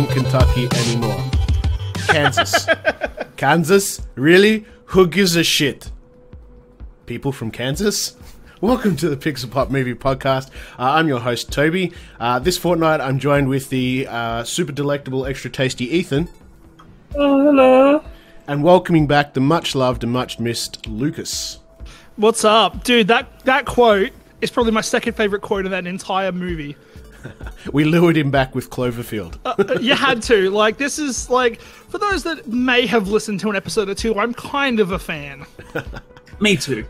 in Kentucky anymore. Kansas. Kansas? Really? Who gives a shit? People from Kansas? Welcome to the Pixel Pop Movie Podcast. Uh, I'm your host, Toby. Uh, this fortnight, I'm joined with the uh, super delectable, extra tasty Ethan. Oh, hello. And welcoming back the much loved and much missed Lucas. What's up, dude? That that quote is probably my second favorite quote in that entire movie. We lured him back with Cloverfield. Uh, you had to. Like, this is like for those that may have listened to an episode or two. I'm kind of a fan. Me too.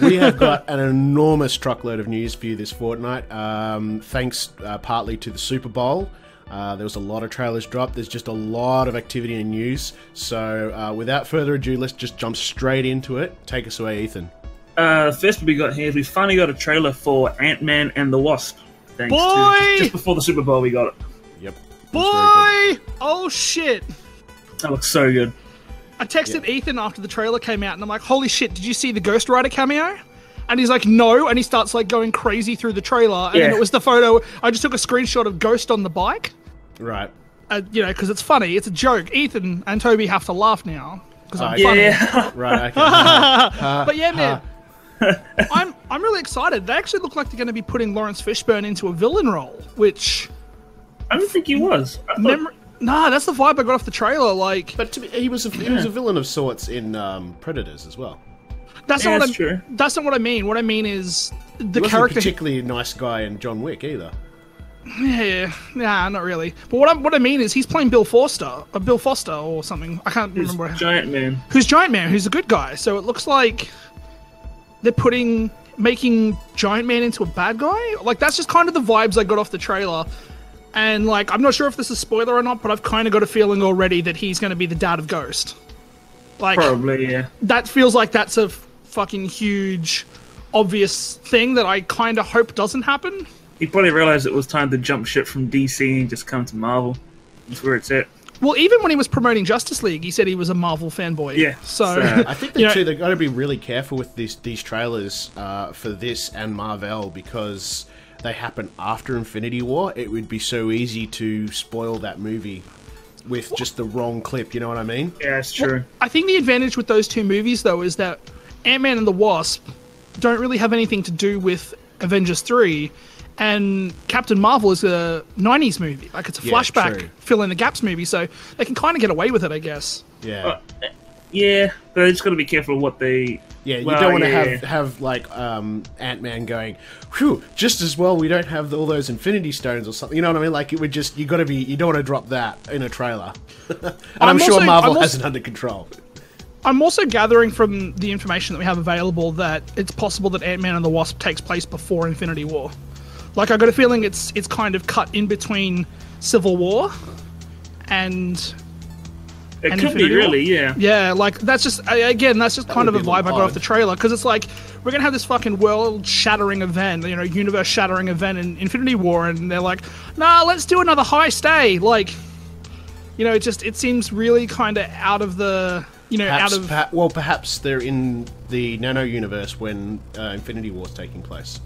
we have got an enormous truckload of news for you this fortnight. Um, thanks uh, partly to the Super Bowl. Uh, there was a lot of trailers dropped. There's just a lot of activity and news. So, uh, without further ado, let's just jump straight into it. Take us away, Ethan. Uh, first we got here is we finally got a trailer for Ant Man and the Wasp. Thanks Boy! to just, just before the Super Bowl we got it. Yep. It was. Boy, oh shit! That looks so good. I texted Ethan after the trailer came out, and I'm like, "Holy shit! Did you see the Ghost Rider cameo?" And he's like, "No," and he starts like going crazy through the trailer, and then Yeah. it was the photo. I just took a screenshot of Ghost on the bike. Right. uh, you know, because it's funny. It's a joke. Ethan and Toby have to laugh now because I'm Oh, funny. Yeah. Right. Okay. But yeah, man, I'm I'm really excited. They actually look like they're going to be putting Laurence Fishburne into a villain role, which I don't think he was. I thought- mem- nah, that's the vibe I got off the trailer. Like but to be, he was a, he was a villain of sorts in um, Predators as well. that's Yeah, not what that's I'm, true. That's not what I mean. What I mean is He the wasn't character. a particularly nice guy in John Wick either. Yeah, nah, not really. But what I what I mean is he's playing Bill Foster, or Bill Foster, or something. I can't He's remember. Giant Man. who's Giant Man, who's a good guy. So it looks like they're putting making Giant Man into a bad guy. Like that's just kind of the vibes I got off the trailer. And like I'm not sure if this is spoiler or not, but I've kind of got a feeling already that he's going to be the dad of Ghost. Like Probably, yeah. that feels like that's a f- fucking huge obvious thing that I kind of hope doesn't happen. He probably realized it was time to jump ship from DC and just come to Marvel. That's where it's at. Well, even when he was promoting Justice League, he said he was a Marvel fanboy. Yeah, So, so- I think that you know- too, they've got to be really careful with these these trailers uh, for this and Marvel because they happen after Infinity War. It would be so easy to spoil that movie with just the wrong clip. You know what I mean? Yeah, it's true. I think the advantage with those two movies, though, is that Ant Man and the Wasp don't really have anything to do with Avengers 3, and Captain Marvel is a 90s movie. Like, it's a Yeah, flashback, true. fill in the gaps movie, so they can kind of get away with it, I guess. Yeah, Uh, yeah, but they just got to be careful what they. yeah. You well, don't want to yeah, have have like um, Ant Man going, "Whew!" Just as well, we don't have all those Infinity Stones or something. You know what I mean? Like it would just you got to be you don't want to drop that in a trailer. and I'm, I'm sure also- Marvel I'm has also- it under control. I'm also gathering from the information that we have available that it's possible that Ant Man and the Wasp takes place before Infinity War. Like, I got a feeling it's it's kind of cut in between Civil War and It and could Infinity be War. really, yeah. Yeah, like that's just again that's just kind of a vibe I got off the trailer because it's like we're gonna have this fucking world-shattering event, you know, universe-shattering event in Infinity War, and they're like, nah, let's do another high stay. Like, you know, it just it seems really kind of out of the you know Perhaps, out of perha- well, perhaps they're in the Nano universe when uh, Infinity War's taking place,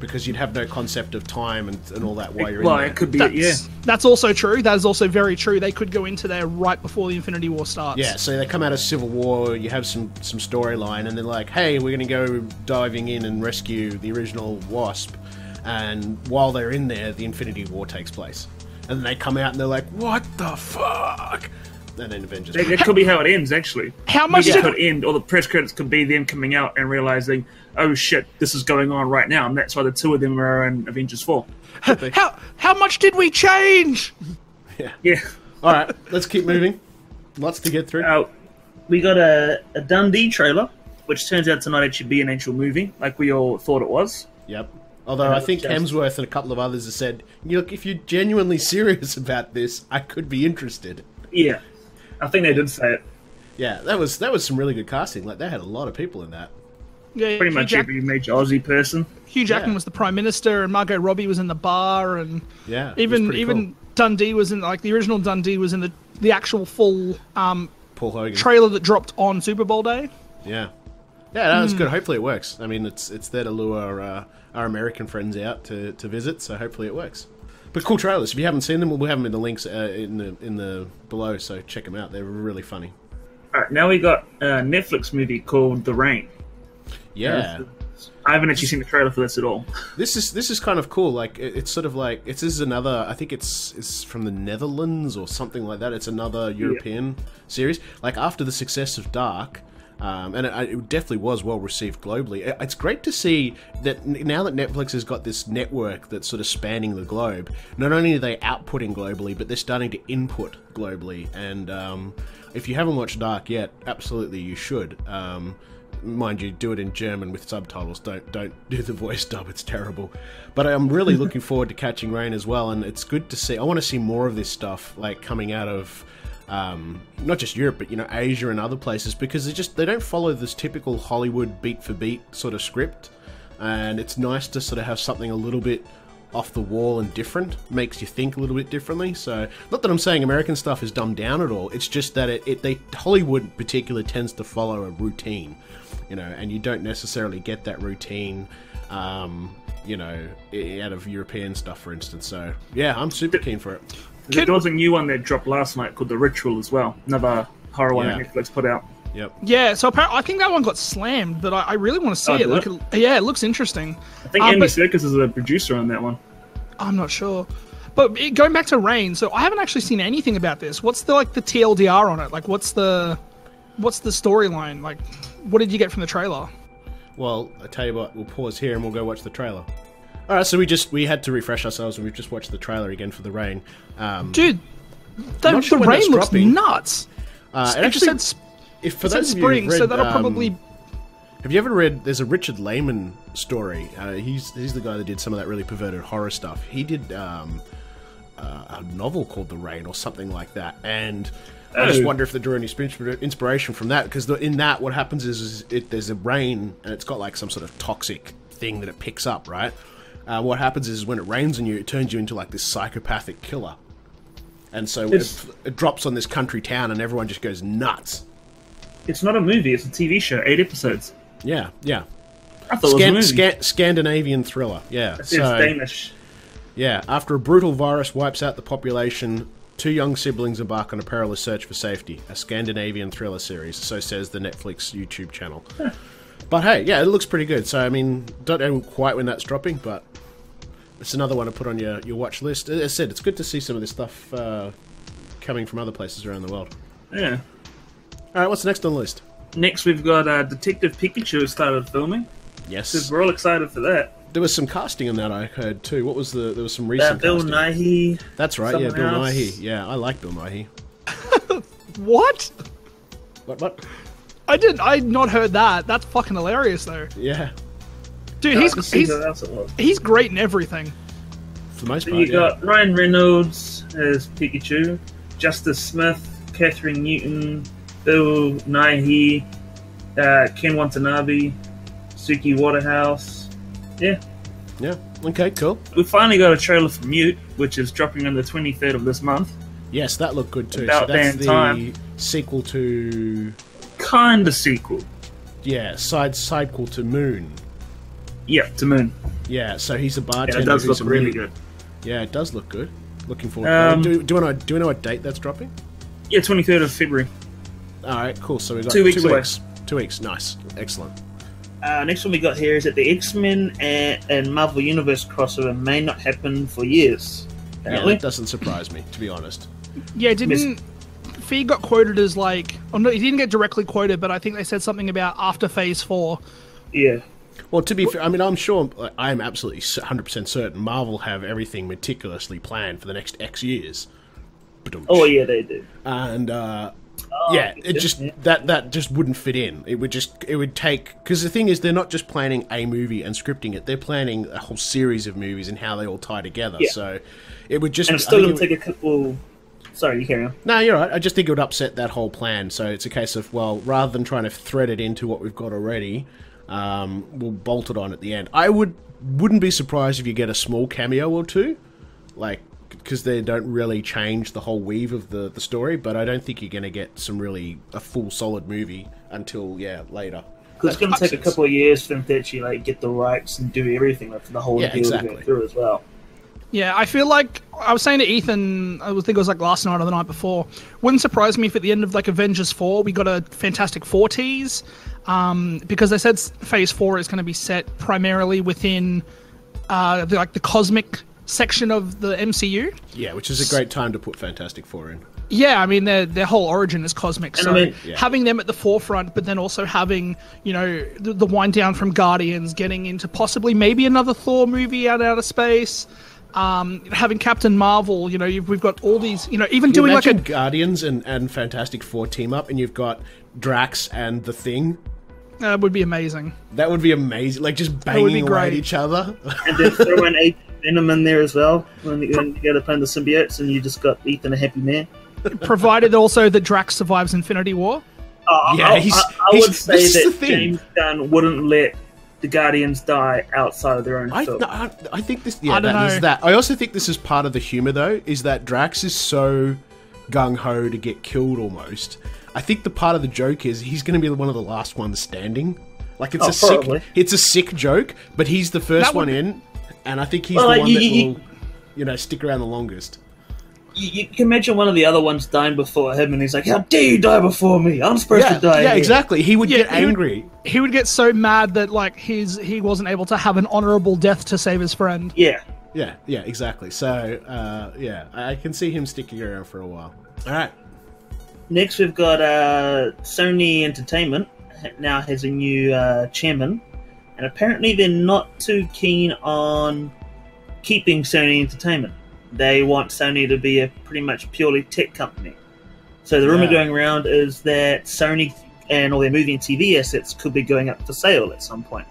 because you'd have no concept of time and, and all that while you're Well, in there. it could be, that's, yeah. that's also true. That is also very true. They could go into there right before the Infinity War starts. Yeah, so they come out of Civil War, you have some some storyline, and they're like, "Hey, we're going to go diving in and rescue the original Wasp," and while they're in there, the Infinity War takes place, and then they come out and they're like, "What the fuck?" And then Avengers. That, that could be how it ends, actually. How much Maybe did- it could end, or the press credits could be them coming out and realizing, oh shit, this is going on right now, and that's why the two of them are in Avengers 4. How how much did we change? Yeah. Yeah. All right, let's keep moving. Lots to get through. Uh, we got a, a Dundee trailer, which turns out to not actually be an actual movie, like we all thought it was. Yep. Although I think Hemsworth and a couple of others have said, "Look, if you're genuinely serious about this, I could be interested." Yeah. I think they did say it. Yeah, that was that was some really good casting. Like they had a lot of people in that. Yeah, Pretty Hugh much Jack- every major Aussie person. Hugh Jackman Yeah. was the prime minister, and Margot Robbie was in the bar, and Yeah, even even cool. Dundee was in like the original Dundee was in the the actual full um, Paul Hogan. trailer that dropped on Super Bowl day. Yeah, yeah, that was good. Hopefully it works. I mean, it's it's there to lure uh, our American friends out to, to visit, so hopefully it works. But cool trailers. If you haven't seen them, we'll have them in the links uh, in the in the below. So check them out. They're really funny. All right, now we got a Netflix movie called The Rain. Yeah. I haven't actually seen the trailer for this at all. This is this is kind of cool. Like it, it's sort of like it's this is another. I think it's it's from the Netherlands or something like that. It's another European series. Like after the success of Dark, um, and it, it definitely was well received globally. It- It's great to see that now that Netflix has got this network that's sort of spanning the globe. Not only are they outputting globally, but they're starting to input globally. And um, if you haven't watched Dark yet, absolutely you should. Um, mind you, do it in German with subtitles. Don't don't do the voice dub; it's terrible. But I'm really looking forward to catching Rain as well, and it's good to see. I want to see more of this stuff like coming out of um, not just Europe, but you know Asia and other places because they just they don't follow this typical Hollywood beat for beat sort of script, and it's nice to sort of have something a little bit off the wall and different makes you think a little bit differently. So not that i'm saying american stuff is dumbed down at all it's just that it, it they hollywood in particular tends to follow a routine you know and you don't necessarily get that routine um, you know out of european stuff for instance so yeah i'm super keen for it There was a new one that dropped last night called The Ritual as well. Another horror one Yeah. that Netflix put out. yep Yeah, so apparently, I think that one got slammed, but I, I really want to see Oh, it. Like, it? it- yeah, it looks interesting. I think Um, Andy but- Serkis is a producer on that one. I'm not sure. But it, going back to Rain, so I haven't actually seen anything about this. What's the like the TLDR on it? Like, what's the what's the storyline? Like, what did you get from the trailer? Well, I tell you what, we'll pause here and we'll go watch the trailer. All right, so we just we had to refresh ourselves and we've just watched the trailer again for the rain. Um, Dude, the, sure the rain looks dropping. nuts. uh, it actually, said, if for those spring, who've so that'll um, probably. Have you ever read? There's a Richard Laymon story. Uh, he's he's the guy that did some of that really perverted horror stuff. He did um, uh, a novel called The Rain or something like that, and I just wonder if they drew any inspiration from that because in that what happens is, is it, there's a rain and it's got like some sort of toxic thing that it picks up, right? Uh, what happens is when it rains on you, it turns you into like this psychopathic killer, and so it, it drops on this country town and everyone just goes nuts. It's not a movie, it's a TV show, eight episodes. Yeah, yeah. I thought it was a movie. Sca- Scandinavian thriller. Yeah. it's So, Danish. yeah, after a brutal virus wipes out the population, two young siblings embark on a perilous search for safety. A Scandinavian thriller series, so says the Netflix YouTube channel. but hey, yeah, it looks pretty good. So I mean, don't know quite when that's dropping, but it's another one to put on your, your watch list. As I said, it's good to see some of this stuff uh, coming from other places around the world. Yeah. All right, what's next on the list? Next, we've got uh, Detective Pikachu has started filming. Yes, We're all excited for that. There was some casting on that I heard too. What was the? There was some recent Bill casting. Nighy. That's right. Yeah, Bill else. Nighy. Yeah, I like Bill Nighy. What? What? What? I didn't. I not heard that. That's fucking hilarious, though. Yeah, Dude, Let's he's he's who else it was. he's great in everything. for the most So part. you yeah. got Ryan Reynolds as Pikachu, Justice Smith, Kathryn Newton, Bill Nighy, uh, Ken Watanabe, Suki Waterhouse. Yeah, Yeah. Okay. Cool. we finally got a trailer for Mute, which is dropping on the 23rd of this month. Yes, that looked good too. About so that's damn the time. sequel to Kind of sequel. yeah, side sidequel to Moon. Yeah, to Moon. Yeah, so he's a bartender. Yeah, it does look really good. Yeah, it does look good. Looking forward. Um, to it. Do, do, we know, do we know what date that's dropping? Yeah, 23rd of February. All right, cool. So we got Two weeks Two weeks. Two weeks. Nice. Excellent. Uh, next one we got here is that the X Men and, and Marvel Universe crossover may not happen for years. Yeah, Apparently, that doesn't surprise me, to be honest. Yeah, didn't Fee got quoted as like? Oh no, he didn't get directly quoted, but I think they said something about after Phase Four. yeah. Well, to be fair, I mean, I'm sure, I am absolutely 100% certain Marvel have everything meticulously planned for the next X years. Ba-dum. Oh yeah, they do. and uh, yeah, it just that that just wouldn't fit in. It would just it would take because the thing is they're not just planning a movie and scripting it; they're planning a whole series of movies and how they all tie together. Yeah. So it would just And it's still going to take a couple. Sorry, you carry on. no, you're right. I just think it would upset that whole plan. So it's a case of well, rather than trying to thread it into what we've got already, um, we'll bolt it on at the end. I would wouldn't be surprised if you get a small cameo or two, like because they don't really change the whole weave of the the story. But I don't think you're going to get some really a full solid movie until yeah later. Because it's going to That take a couple of years for them to actually like get the rights and do everything like, for the whole Yeah, deal to go through as well. Yeah, I feel like I was saying to Ethan, I think it was like last night or the night before. Wouldn't surprise me if at the end of like Avengers four we got a Fantastic Four tease, um, because they said Phase four is going to be set primarily within uh, the, like the cosmic section of the MCU. Yeah, which is a great time to put Fantastic Four in. Yeah, I mean their their whole origin is cosmic, so I mean- Yeah. having them at the forefront, but then also having you know the, the wind down from Guardians, getting into possibly maybe another Thor movie out out of space, um, having Captain Marvel, you know you've, we've got all these, you know even You doing like imagine a Guardians and, and Fantastic Four team up, and you've got Drax and the Thing. that would be amazing. That would be amazing. Like just would banging be away at each other. And then throw in Agent Venom in there as well when you, when you go to play the symbiotes, and you just got Ethan a happy man. Provided also that Drax survives Infinity War. Uh, Yeah, I, he's- I, I he's- would say this is the that thing. James Gunn wouldn't let the Guardians die outside of their own I, film. no, I, I think this. Yeah, I don't that is know. that. I also think this is part of the humor, though, is that Drax is so gung ho to get killed almost. I think the part of the joke is he's going to be one of the last ones standing. Like it's Oh, a sick, probably. it's a sick joke, but he's the first That one be- in, and I think he's Well, the like, one you- that you- will, you know, stick around the longest. You, you can imagine one of the other ones dying before him, and he's like, "How dare you die before me? I'm supposed Yeah, to die." yeah, here." exactly. He would Yeah, get he would- angry. He would get so mad that like his he wasn't able to have an honorable death to save his friend. Yeah. Yeah, yeah, exactly. So, uh, yeah, I I can see him sticking around for a while. All right. Next, we've got uh, Sony Entertainment now has a new uh, chairman, and apparently they're not too keen on keeping Sony Entertainment. They want Sony to be a pretty much purely tech company. So the rumor Yeah. going around is that Sony and all their movie and TV assets could be going up for sale at some point.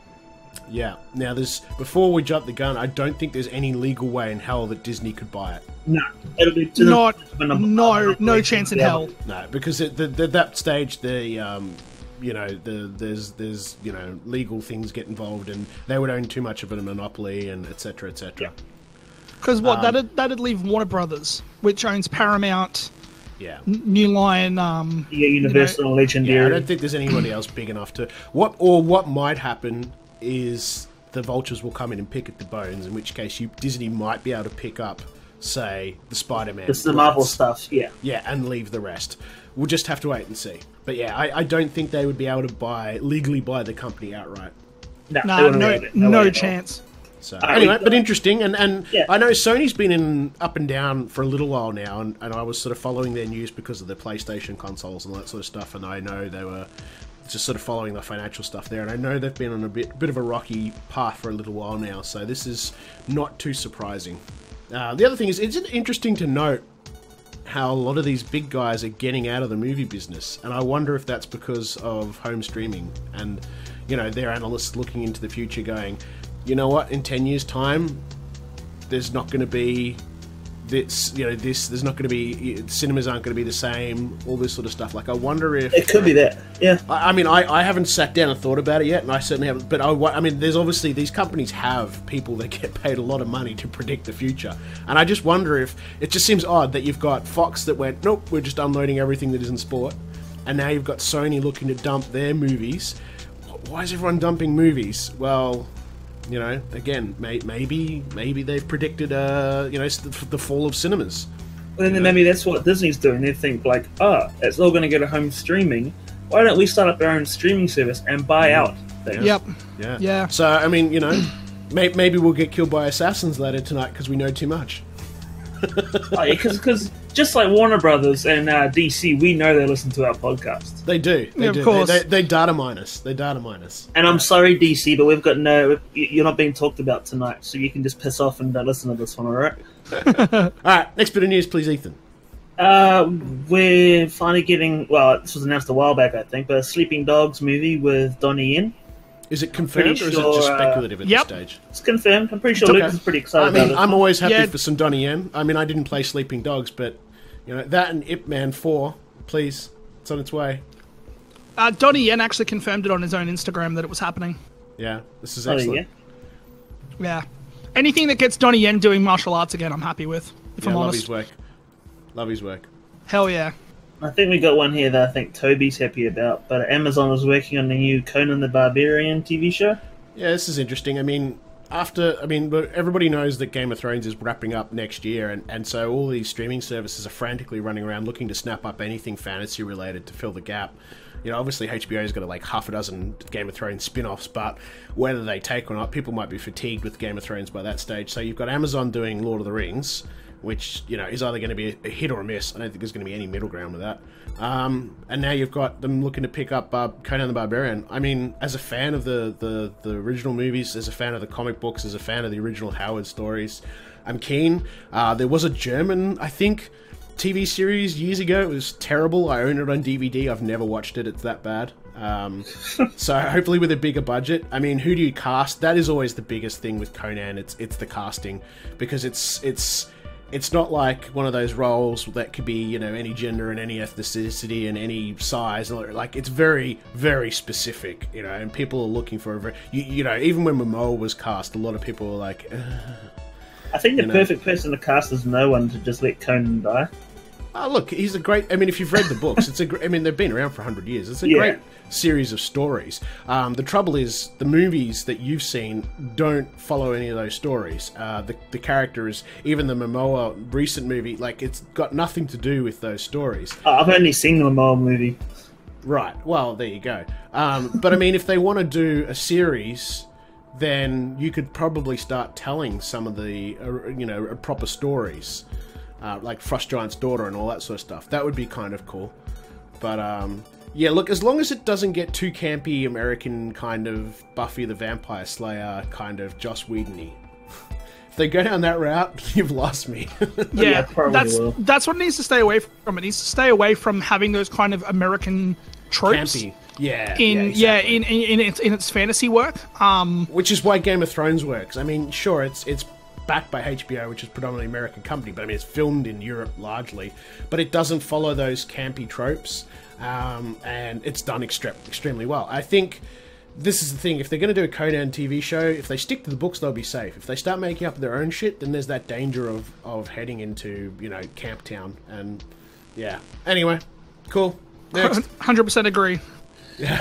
Yeah. Now, there's before we jump the gun, I don't think there's any legal way in hell that Disney could buy it. No, it'll be to the- Not to the- no no chance in hell. No, because at the, the, that stage, the um, you know, the there's there's you know legal things get involved, and they would own too much of a monopoly, and etc. etc. Because what Um, that'd that'd leave Warner Brothers, which owns Paramount, Yeah. New Line. Um, Yeah, Universal, Yeah, I don't think there's anybody else big enough to. What or what might happen is the vultures will come in and pick at the bones. In which case, you Disney might be able to pick up, say, the Spider-Man. It's the Marvel stuff. Yeah. Yeah, and leave the rest. We'll just have to wait and see. But yeah, I, I don't think they would be able to buy legally buy the company outright. No, nah, wouldn't no no way at all. chance. So Uh, anyway, but interesting, and and Yeah. I know Sony's been in up and down for a little while now, and, and I was sort of following their news because of the PlayStation consoles and all that sort of stuff, and I know they were just sort of following the financial stuff there, and I know they've been on a bit bit of a rocky path for a little while now, so this is not too surprising. Uh, the other thing is, isn't it interesting to note how a lot of these big guys are getting out of the movie business, and I wonder if that's because of home streaming and you know their analysts looking into the future, going, you know what, in ten years' time, there's not going to be this, you know, this. There's not going to be cinemas aren't going to be the same, all this sort of stuff. Like, I wonder if It could be that. Yeah. I I mean, I, I haven't sat down and thought about it yet, and I certainly haven't. But I, I mean, there's obviously these companies have people that get paid a lot of money to predict the future, and I just wonder if it just seems odd that you've got Fox that went, nope, we're just unloading everything that isn't sport, and now you've got Sony looking to dump their movies. Why is everyone dumping movies? Well, you know, again, may, maybe maybe they've predicted, uh, you know, the, the fall of cinemas. Well, then maybe that's what Disney's doing. They think like, oh, it's all going to go to home streaming. Why don't we start up our own streaming service and buy out things? Yep. Yeah. Yeah. So I mean, you know, may, maybe we'll get killed by assassins later tonight because we know too much. Oh, yeah, because just like Warner Brothers and uh, DC, we know they listen to our podcast. They do. They Yeah, of do. course. They, they, they data mine us. They data mine us. And I'm sorry, DC, but we've got no. You're not being talked about tonight, so you can just piss off and uh, listen to this one, all right? All right. Next bit of news, please, Ethan. Uh, we're finally getting. Well, this was announced a while back, I think, but a Sleeping Dogs movie with Donnie Yen. Is it confirmed pretty or is sure, it just uh, speculative at Yep. this stage? It's confirmed. I'm pretty sure Okay. Lucas is pretty excited I mean, about it. I'm always happy Yeah. for some Donnie Yen. I mean, I didn't play Sleeping Dogs, but you know that and Ip Man Four, please, it's on its way. Uh, Donnie Yen actually confirmed it on his own Instagram that it was happening. Yeah, this is Oh, excellent. yeah. Yeah. Anything that gets Donnie Yen doing martial arts again, I'm happy with. If Yeah, I'm love honest. his work. Love his work. Hell yeah. I think we got one here that I think Toby's happy about. But Amazon is working on the new Conan the Barbarian TV show. Yeah, this is interesting. I mean, after I mean, everybody knows that Game of Thrones is wrapping up next year, and, and so all these streaming services are frantically running around looking to snap up anything fantasy related to fill the gap. You know, obviously HBO's got like half a dozen Game of Thrones spin-offs, but whether they take or not, people might be fatigued with Game of Thrones by that stage. So you've got Amazon doing Lord of the Rings, which you know is either going to be a hit or a miss. I don't think there's going to be any middle ground with that. Um, and now you've got them looking to pick up uh, Conan the Barbarian. I mean, as a fan of the, the the original movies, as a fan of the comic books, as a fan of the original Howard stories, I'm keen. Uh, there was a German, I think. TV series years ago. It was terrible. I own it on DVD. I've never watched it. It's that bad. Um, so hopefully with a bigger budget. I mean, who do you cast? That is always the biggest thing with Conan. It's it's the casting because it's it's it's not like one of those roles that could be you know any gender and any ethnicity and any size like it's very very specific you know and people are looking for a very you, you know even when Momoa was cast a lot of people were like Ugh. I think the You know. perfect person to cast is no one to just let Conan die. Oh, look, he's a great. I mean, if you've read the books, it's a. I mean, they've been around for hundred years. It's a Yeah. great series of stories. Um, the trouble is, the movies that you've seen don't follow any of those stories. Uh, the the characters, even the Momoa recent movie, like it's got nothing to do with those stories. Oh, I've only seen the Momoa movie. Right. Well, there you go. Um, but I mean, if they want to do a series, then you could probably start telling some of the, uh, you know, uh, proper stories, uh, like Frost Giant's daughter and all that sort of stuff. That would be kind of cool. But um, yeah, look, as long as it doesn't get too campy, American kind of Buffy the Vampire Slayer kind of Joss Whedon-y. If they go down that route, you've lost me. Yeah, Yeah, that's will. that's what it needs to stay away from. It needs to stay away from having those kind of American tropes campy. Yeah. in yeah, yeah, in, in in its in its fantasy work. Um, which is why Game of Thrones works. I mean, sure, it's it's backed by HBO, which is predominantly American company, but I mean, it's filmed in Europe largely, but it doesn't follow those campy tropes, um, and it's done extre- extremely well. I think this is the thing: if they're going to do a Conan TV show, if they stick to the books, they'll be safe. If they start making up their own shit, then there's that danger of of heading into you know Camp Town, and yeah. Anyway, cool. Hundred percent agree.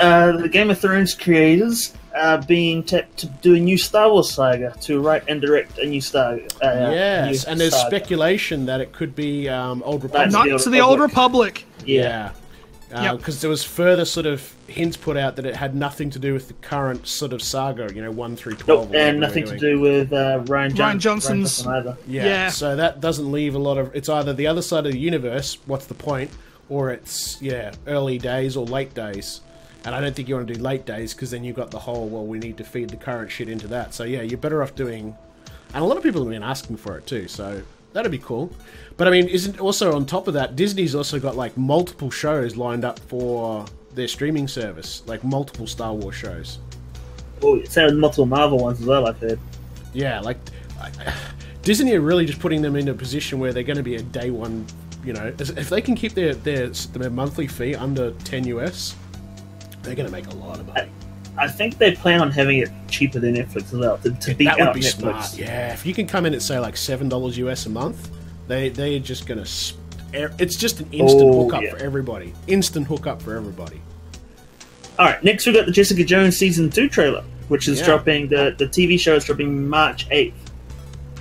Uh, the Game of Thrones creators are being tapped to do a new Star Wars saga to write and direct a new Star. Uh, Yes, new and there's saga. speculation that it could be um, Old Republic. Not the Old to the old Republic. Republic. Yeah. Yeah. Because Yep. there was further sort of hints put out that it had nothing to do with the current sort of saga, you know, 1 through 12. Nope, and nothing to do with uh, Rian, Johnson, Johnson's- Rian Johnson either. Yeah. Yeah. So that doesn't leave a lot of. It's either the other side of the universe, what's the point, or it's, yeah, early days or late days. And I don't think you want to do late days because then you've got the whole, well, we need to feed the current shit into that. So yeah, you're better off doing. And a lot of people have been asking for it too, so that'd be cool. But I mean, isn't also on top of that, Disney's also got like multiple shows lined up for their streaming service, like multiple Star Wars shows. Oh, it sounds multiple Marvel ones as well. I've heard. Yeah, like I- Disney are really just putting them in a position where they're going to be a day one. You know, if they can keep their their, their monthly fee under ten US, they're going to make a lot of money. I think they plan on having it cheaper than Netflix as well to, to beat that would out be Netflix. smart. Yeah, if you can come in at say like seven dollars US a month, they they're just going to. It's just an instant Oh, hookup yeah. for everybody. Instant hookup for everybody. All right, next we've got the Jessica Jones season two trailer, which is Yeah. dropping. the The TV show is dropping March eighth,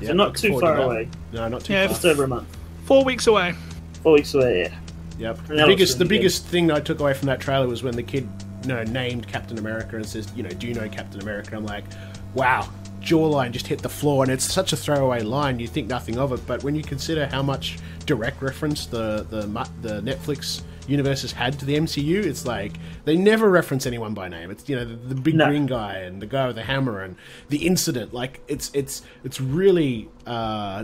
Yeah, so not too forward to far away, No, not too Yeah, far. just over a month, Four weeks away. four weeks away. Yeah. Yep. The that looks biggest, the good. biggest thing I took away from that trailer was when the kid, you know, named Captain America and says, you know, do you know Captain America? I'm like, wow, jawline just hit the floor, and it's such a throwaway line. You think nothing of it, but when you consider how much direct reference the the the Netflix universe has had to the MCU, it's like they never reference anyone by name. It's you know the, the big No. green guy and the guy with the hammer and the incident. Like it's it's it's really uh,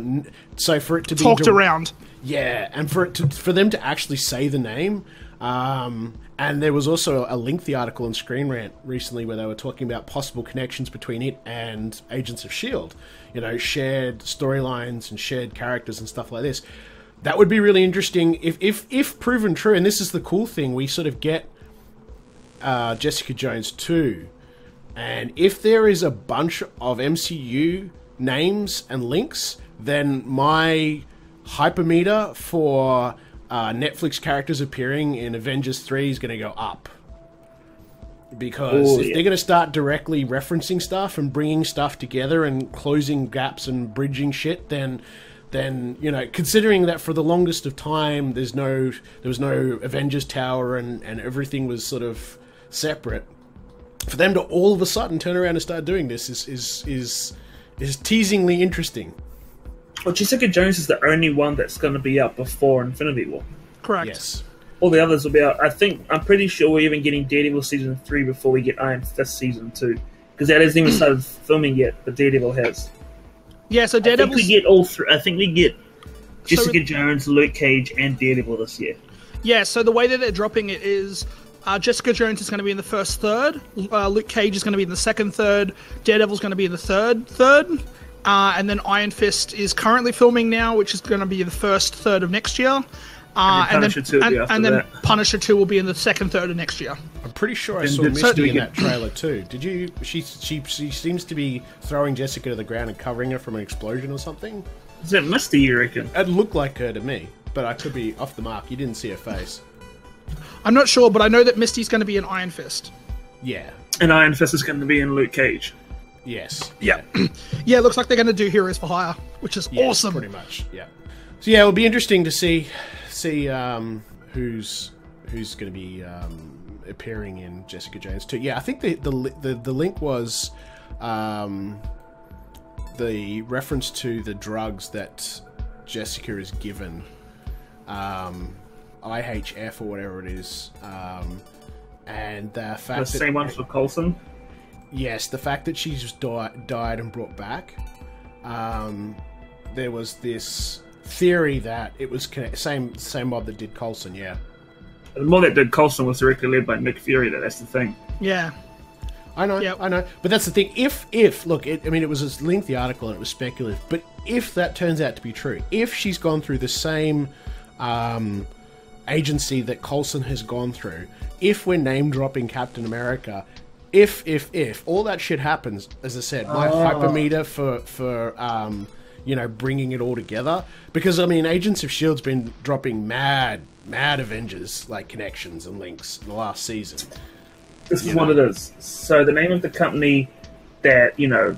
so for it to be Talked dir- around. yeah, and for it to, for them to actually say the name, um, and there was also a lengthy article in Screen Rant recently where they were talking about possible connections between it and Agents of Shield. You know, shared storylines and shared characters and stuff like this. That would be really interesting if if if proven true. And this is the cool thing: we sort of get uh, Jessica Jones two, and if there is a bunch of MCU names and links, then my hypermeter for uh, Netflix characters appearing in Avengers 3 is going to go up. because Oh, if yeah. they're going to start directly referencing stuff and bringing stuff together and closing gaps and bridging shit, then then you know, considering that for the longest of time, there's no there was no Avengers Tower and and everything was sort of separate. For them to all of a sudden turn around and start doing this is is is is teasingly interesting. Well, Jessica Jones is the only one that's going to be out before Infinity War. Correct. Yes. All the others will be out. I think I'm pretty sure we're even getting Daredevil season three before we get Iron Fist season two, because that hasn't even started filming yet. But Daredevil has. Yeah, so I think we get all three. I think we get Jessica with- Jones, Luke Cage, and Daredevil this year. Yeah, so the way that they're dropping it is uh, Jessica Jones is going to be in the first third, uh, Luke Cage is going to be in the second third, Daredevil's going to be in the third third, uh, and then Iron Fist is currently filming now, which is going to be the first third of next year. Uh, And then and Punisher then, 2 will be and, and then. Punisher 2 will be in the second third of next year. I'm pretty sure I And saw Misty in that trailer too. Did you? She she she seems to be throwing Jessica to the ground and covering her from an explosion or something. Is that Misty? You reckon? It looked like her to me, but I could be off the mark. You didn't see her face. I'm not sure, but I know that Misty's going to be in Iron Fist. Yeah. And Iron Fist is going to be in Luke Cage. Yes. Yeah. yeah, it looks like they're going to do Heroes for Hire, which is Yes, awesome. Pretty much. Yeah. So yeah, it'll be interesting to see see um, who's who's going to be um, appearing in Jessica Jones too. Yeah, I think the the the, the link was um, the reference to the drugs that Jessica is given, um, IHF or whatever it is, um, and the fact The that same one for Coulson. Yes, the fact that she's just di- died and brought back, um, there was this theory that it was connect- same same mob that did Coulson. Yeah, The more that did Coulson was directly led by Nick Fury. That that's the thing. Yeah. I know, Yep. I know, but that's the thing. If if look, it, I mean, it was a lengthy article and it was speculative, but if that turns out to be true, if she's gone through the same um, agency that Coulson has gone through, if we're name dropping Captain America. If if if all that shit happens, as I said, my hypermeter for for um, you know bringing it all together because I mean Agents of Shield's been dropping mad mad Avengers like connections and links in the last season. This is what it is. So the name of the company that you know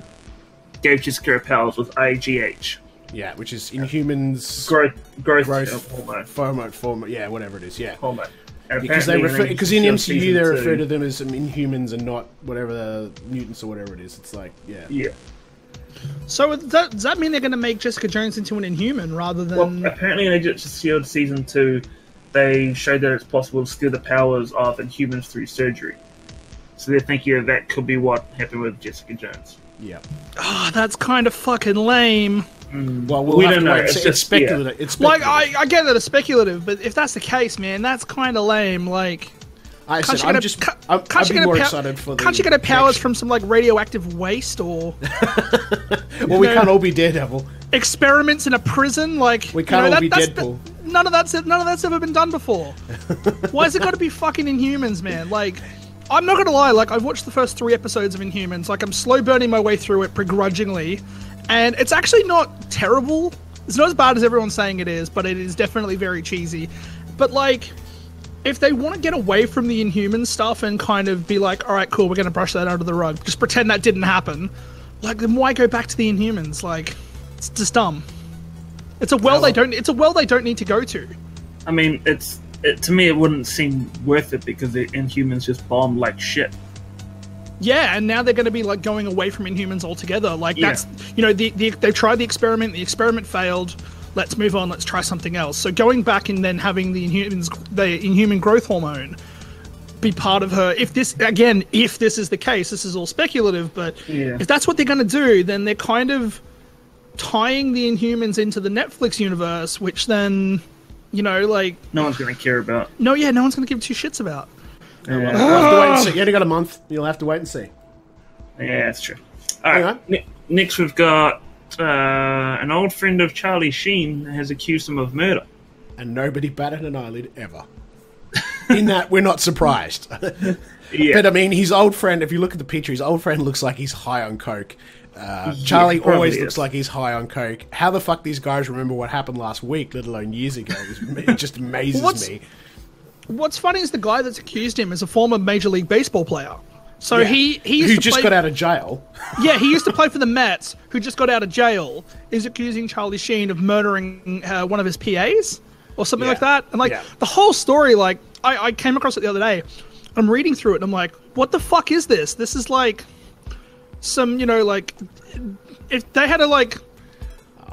gave Jessica her powers was IGH. Yeah, which is Inhumans Growth, growth, growth hormone. hormone, hormone, yeah, whatever it is, yeah. hormone. And Because they refer because in Agents MCU they refer two- to them as some Inhumans and not whatever the mutants or whatever it is. It's like yeah, Yeah. So does that, does that mean they're going to make Jessica Jones into an Inhuman rather than? Well, apparently in Agents of Shield season two, they showed that it's possible to steal the powers of Inhumans through surgery. So they're thinking that that could be what happened with Jessica Jones. yeah. oh, that's kind of fucking lame. Mm. Well, we'll we don't know, it's It's, just- speculative. It's Like, speculative. I, I get that it's speculative, but if that's the case, man, that's kind of lame. Like, I, can't said, you I'm get a, just ca- I'm, can't I'd you be get more pow- excited for the. Can't you get a powers connection. from some like radioactive waste or Well, we know- can't all be Daredevil. experiments in a prison? Like, We can't know, all be that's- Deadpool. none of that's none of that's ever been done before. Why has it got to be fucking Inhumans, man? Like, I'm not gonna lie. Like, I've watched the first three episodes of Inhumans. Like, I'm slow burning my way through it begrudgingly, and it's actually not terrible. It's not as bad as everyone's saying it is, but it is definitely very cheesy. But like, if they want to get away from the Inhuman stuff and kind of be like, all right, cool, we're gonna brush that under the rug, just pretend that didn't happen. Like, then why go back to the Inhumans? Like, it's just dumb. It's a well they don't. It's a well they don't need to go to. I mean, it's it, to me it wouldn't seem worth it because the Inhumans just bombed like shit. Yeah, and now they're going to be like going away from Inhumans altogether. Like Yeah. that's you know the, the they've tried the experiment. The experiment failed. Let's move on. Let's try something else. So going back and then having the Inhumans, the Inhuman growth hormone, be part of her. If this again, if this is the case, this is all speculative. But Yeah. if that's what they're going to do, then they're kind of tying the Inhumans into the Netflix universe, which then. You know, like No one's going to care about. no, yeah, no one's gonna give two shits about. You'll have to wait and see. You only got a month. You'll have to wait and see. Yeah, that's true. All right. Alright. Ne- next, we've got uh, an old friend of Charlie Sheen has accused him of murder. And nobody batted an eyelid ever. In that, we're not surprised. Yeah. But I mean, his old friend, if you look at the picture, his old friend looks like he's high on coke. Uh, Charlie probably always is. looks like he's high on coke. How the fuck these guys remember what happened last week, let alone years ago? It it just amazes What's- me. What's funny is the guy that's accused him is a former Major League Baseball player. So Yeah. he he who to just play, got out of jail. Yeah, he used to play for the Mets, who just got out of jail, is accusing Charlie Sheen of murdering uh, one of his PAs or something Yeah. like that. And like Yeah. the whole story, like I, I came across it the other day. I'm reading through it, and I'm like, what the fuck is this? This is like some, you know, like if they had a like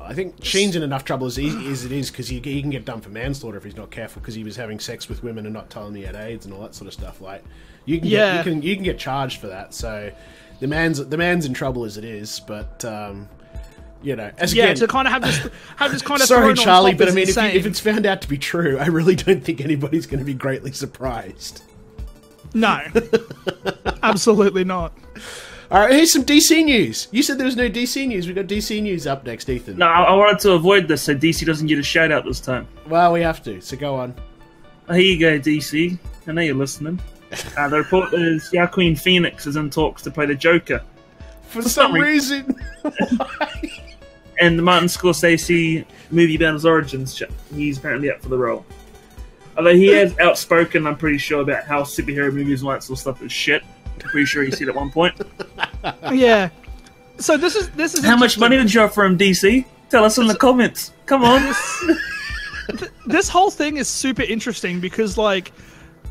I think Sheen's in enough trouble as, he, as it is because he, he can get done for manslaughter if he's not careful because he was having sex with women and not telling he had AIDS and all that sort of stuff. Like you can Yeah. get, you can you can get charged for that. So the man's the man's in trouble as it is. But um, you know, as yeah again, to kind of have this have this kind of sorry, Charlie, but I mean, if, you, if it's found out to be true, I really don't think anybody's going to be greatly surprised. no, absolutely not. All right, here's some DC news. You said there was no DC news. We got DC news up next, Ethan. No, I, I wanted to avoid this so DC doesn't get a shout out this time. Well, we have to. So go on. Here you go, DC. I know you're listening. Uh, the report is Joaquin Phoenix is in talks to play the Joker, For, some some re- reason. and the Martin Scorsese movie about his origins. He's apparently up for the role. Although he has outspoken, I'm pretty sure about how superhero movies and all that sort of stuff is shit. I'm pretty sure he said at one point. Yeah. So this is this is How much money did you offer him, DC? Tell us in the comments. Come on. this whole thing is super interesting because like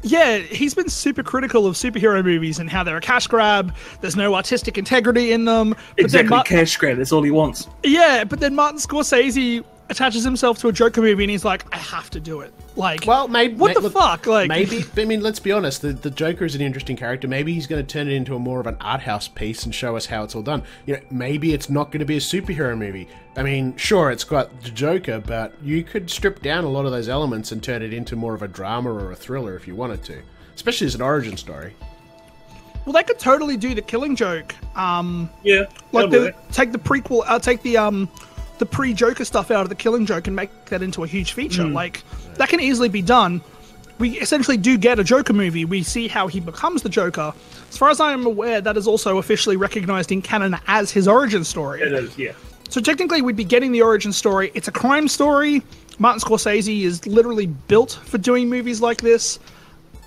yeah he's been super critical of superhero movies and how they're a cash grab there's no artistic integrity in them but exactly, then Mar- cash grab. That's all he wants. yeah but then martin scorsese attaches himself to a joker movie and he's like i have to do it like Well, maybe. what may- the look, fuck like Maybe. I mean, let's be honest. The, the Joker is an interesting character. Maybe he's going to turn it into a more of an art house piece and show us how it's all done. You know, maybe it's not going to be a superhero movie. I mean, sure, it's got the Joker, but you could strip down a lot of those elements and turn it into more of a drama or a thriller if you wanted to. Especially as an origin story. well they could totally do the killing joke um Yeah. like the, take the prequel uh, take the um the pre-joker stuff out of the killing joke and make that into a huge feature. Mm. Like that can easily be done. We essentially do get a joker movie. We see how he becomes the joker. As far as i am aware that is also officially recognized in canon as his origin story. It is, yeah. so technically we'd be getting the origin story. It's a crime story. Martin scorsese is literally built for doing movies like this.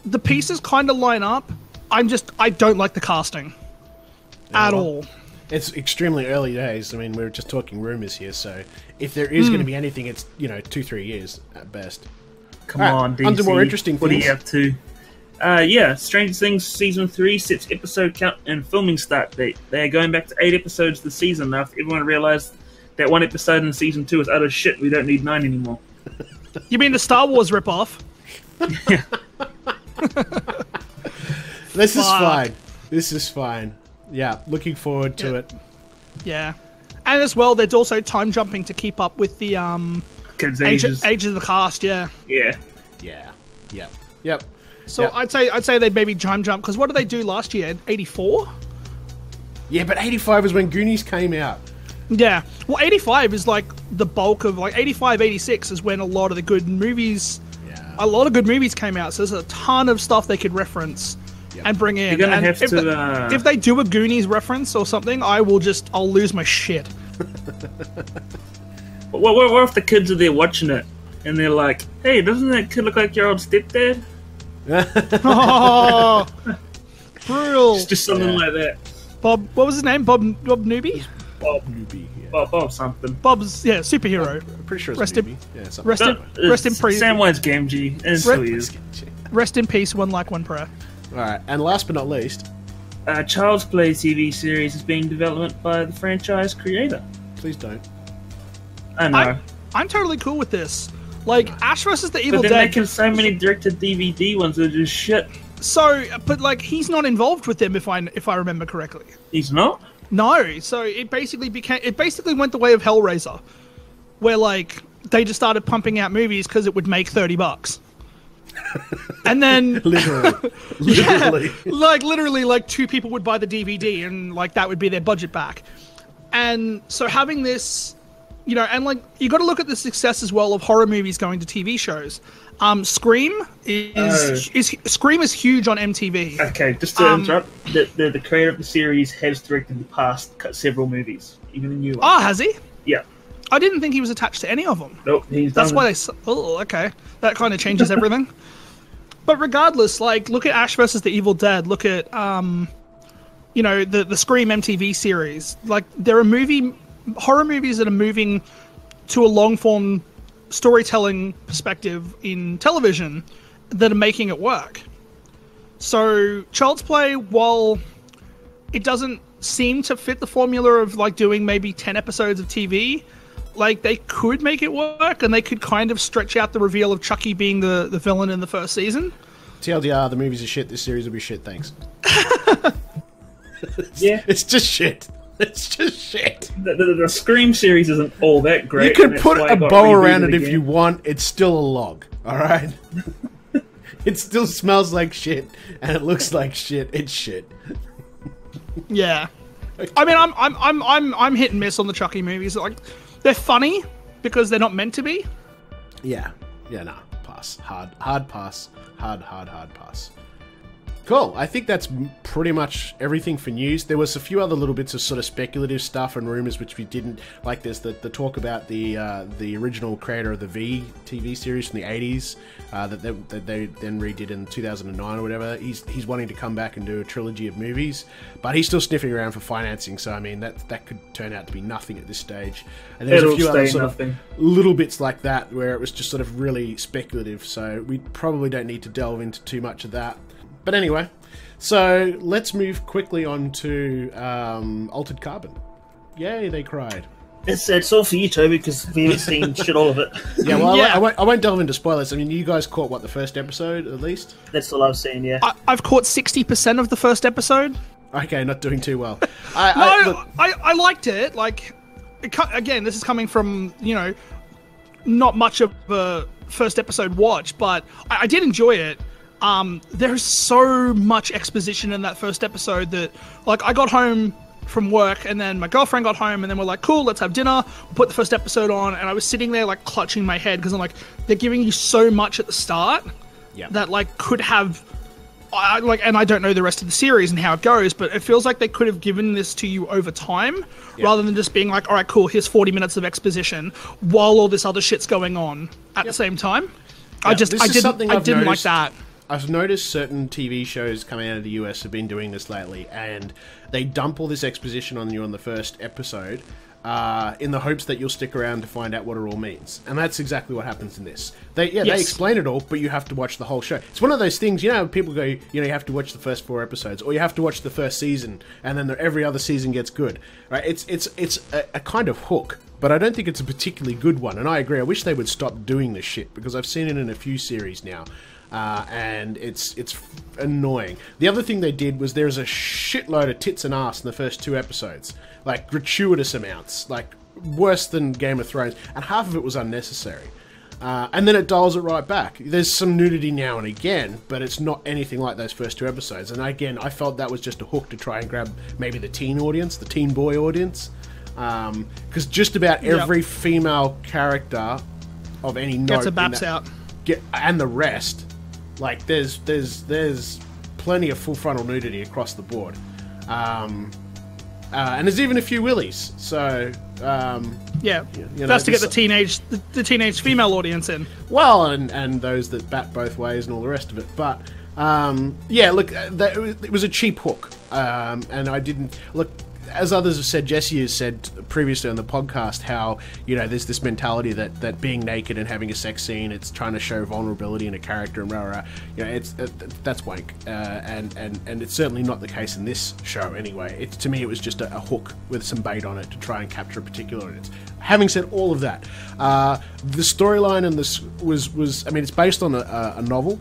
The pieces kind of line up. I'm just i don't like the casting at well, all It's extremely early days. I mean, we're just talking rumors here, so if there is going to be anything, it's, you know, two, three years at best. Come Alright, on, DC. onto more interesting What things. do you have to? Uh, yeah, Stranger Things season three sets episode count and filming start date. They're going back to eight episodes this season now. If everyone realized that one episode in season two is utter shit, we don't need nine anymore. You mean the Star Wars ripoff? This is fine. This is fine. Yeah, looking forward to Yeah. it. Yeah. And as well, there's also time jumping to keep up with the um Kids' age, ages. ages of the cast. Yeah. Yeah. Yeah. Yep. Yep. So Yeah. I'd say I'd say they'd maybe time jump because what did they do last year? 84. Yeah, but 85 was when Goonies came out. Yeah. Well, 85 is like the bulk of like 85, 86 is when a lot of the good movies, Yeah. a lot of good movies came out. So there's a ton of stuff they could reference Yep. and bring in. You're gonna And have if to, they, uh, if they do a Goonies reference or something, I will just I'll lose my shit. But what, what, what if the kids are there watching it and they're like, "Hey, doesn't that kid look like your old stepdad?" oh, brutal. It's just something Yeah. like that. Bob, what was his name? Bob Bob Newby. Bob, Newby. Yeah. Bob, Bob something. Bob's yeah superhero. I'm pretty sure it's Rest a in- Newby. Yeah, something. Rest in rest in peace. Samwise Gamgee, and so he. Rest in peace. One like one prayer. All right, and last but not least, Uh, Child's Play TV series is being developed by the franchise creator. please don't. I know. I'm, I'm totally cool with this. Like Ash versus the Evil but they're Dead. making so many direct-to-DVD ones that are just shit. So, but like he's not involved with them if I if I remember correctly. He's not. No, so it basically became it basically went the way of Hellraiser, where like they just started pumping out movies because it would make thirty bucks, and then Literally. Literally. like literally like two people would buy the DVD and like that would be their budget back. And so having this, you know, and like you got to look at the success as well of horror movies going to TV shows. Um, Scream is Oh. is Scream is huge on MTV. Okay, just to Um, interrupt, the, the the creator of the series has directed the past several movies, even the new one. Ah, has he? Yeah. I didn't think he was attached to any of them. Nope. He's That's why they. Oh, okay. That kind of changes everything. but regardless, like, look at Ash versus the Evil Dead. Look at um, you know the the Scream MTV series. Like there are movie horror movies that are moving to a long form storytelling perspective in television that are making it work. So Child's Play, while it doesn't seem to fit the formula of like doing maybe 10 episodes of TV, like they could make it work and they could kind of stretch out the reveal of Chucky being the, the villain in the first season. TLDR, the movies are shit. This series will be shit. Thanks. Yeah, It's just shit. It's just shit. the, the, the Scream series isn't all that great. You and can put a bow around it rebooted if you want. It's still a log. All right. it still smells like shit, and it looks like shit. It's shit. Yeah. I mean, I'm I'm I'm I'm I'm hit and miss on the Chucky movies. Like, they're funny because they're not meant to be. Yeah. Yeah. Nah. Pass. Hard. Hard pass. Hard. Hard. Hard pass. Cool. I think that's pretty much everything for news. There was a few other little bits of sort of speculative stuff and rumors which we didn't like. There's the, the talk about the uh, the original creator of the V TV series from the 80s uh, that, they, that they then redid in 2009 or whatever. He's he's wanting to come back and do a trilogy of movies, but he's still sniffing around for financing. So I mean that that could turn out to be nothing at this stage. And there's a few other sort nothing. of little bits like that where it was just sort of really speculative. So we probably don't need to delve into too much of that. But anyway, so let's move quickly on to um, Altered Carbon. Yay, they cried. It's, it's all for you, Toby, because we haven't seen shit all of it. Yeah, well, I, Yeah. won't- I, won't, I won't delve into spoilers. I mean, you guys caught what the first episode at least. That's all I've seen. Yeah. I, I've caught sixty percent of the first episode. Okay, not doing too well. I, No, I, I, look, I, liked it. Like, it, again, this is coming from you know, not much of a first episode watch, but I, I did enjoy it. Um, there's so much exposition in that first episode that, like, I got home from work and then my girlfriend got home and then we're like, cool, let's have dinner. We'll put the first episode on, and I was sitting there like clutching my head because I'm like, they're giving you so much at the start yeah. that like could have I like and I don't know the rest of the series and how it goes, but it feels like they could have given this to you over time rather than just being like, all right, cool, here's 40 minutes of exposition while all this other shit's going on at the same time. I just this I didn't I didn't like that. I've noticed certain TV shows coming out of the US have been doing this lately, and they dump all this exposition on you on the first episode uh, in the hopes that you'll stick around to find out what it all means. And that's exactly what happens in this. They yeah, Yes. they explain it all, but you have to watch the whole show. It's one of those things, you know, people go, you know, you have to watch the first four episodes, or you have to watch the first season, and then the, every other season gets good. Right? It's it's it's a, a kind of hook. But I don't think it's a particularly good one, and I agree. I wish they would stop doing this shit because I've seen it in a few series now uh, and it's it's annoying. The other thing they did was there's a shitload of tits and ass in the first two episodes, like gratuitous amounts, like worse than Game of Thrones, and half of it was unnecessary. Uh, and then it dials it right back. There's some nudity now and again, but it's not anything like those first two episodes. And again, I felt that was just a hook to try and grab maybe the teen audience, the teen boy audience, because just about Yep. every female character of any note Gets a baps that- out. get and the rest like there's there's there's plenty of full frontal nudity across the board um uh, and there's even a few willies so um Yeah. you know, That's to get the teenage the, the teenage female audience in. well and and those that bat both ways and all the rest of it but um yeah look uh, that, it was a cheap hook um and i didn't look as others have said, Jesse has said previously on the podcast how you know there's this mentality that, that being naked and having a sex scene, it's trying to show vulnerability in a character and rah rah. You know, it's uh, that's wank, uh, and and and it's certainly not the case in this show anyway. It's to me, it was just a, a hook with some bait on it to try and capture a particular audience. Having said all of that, uh, the storyline and this was was I mean, it's based on a, a a novel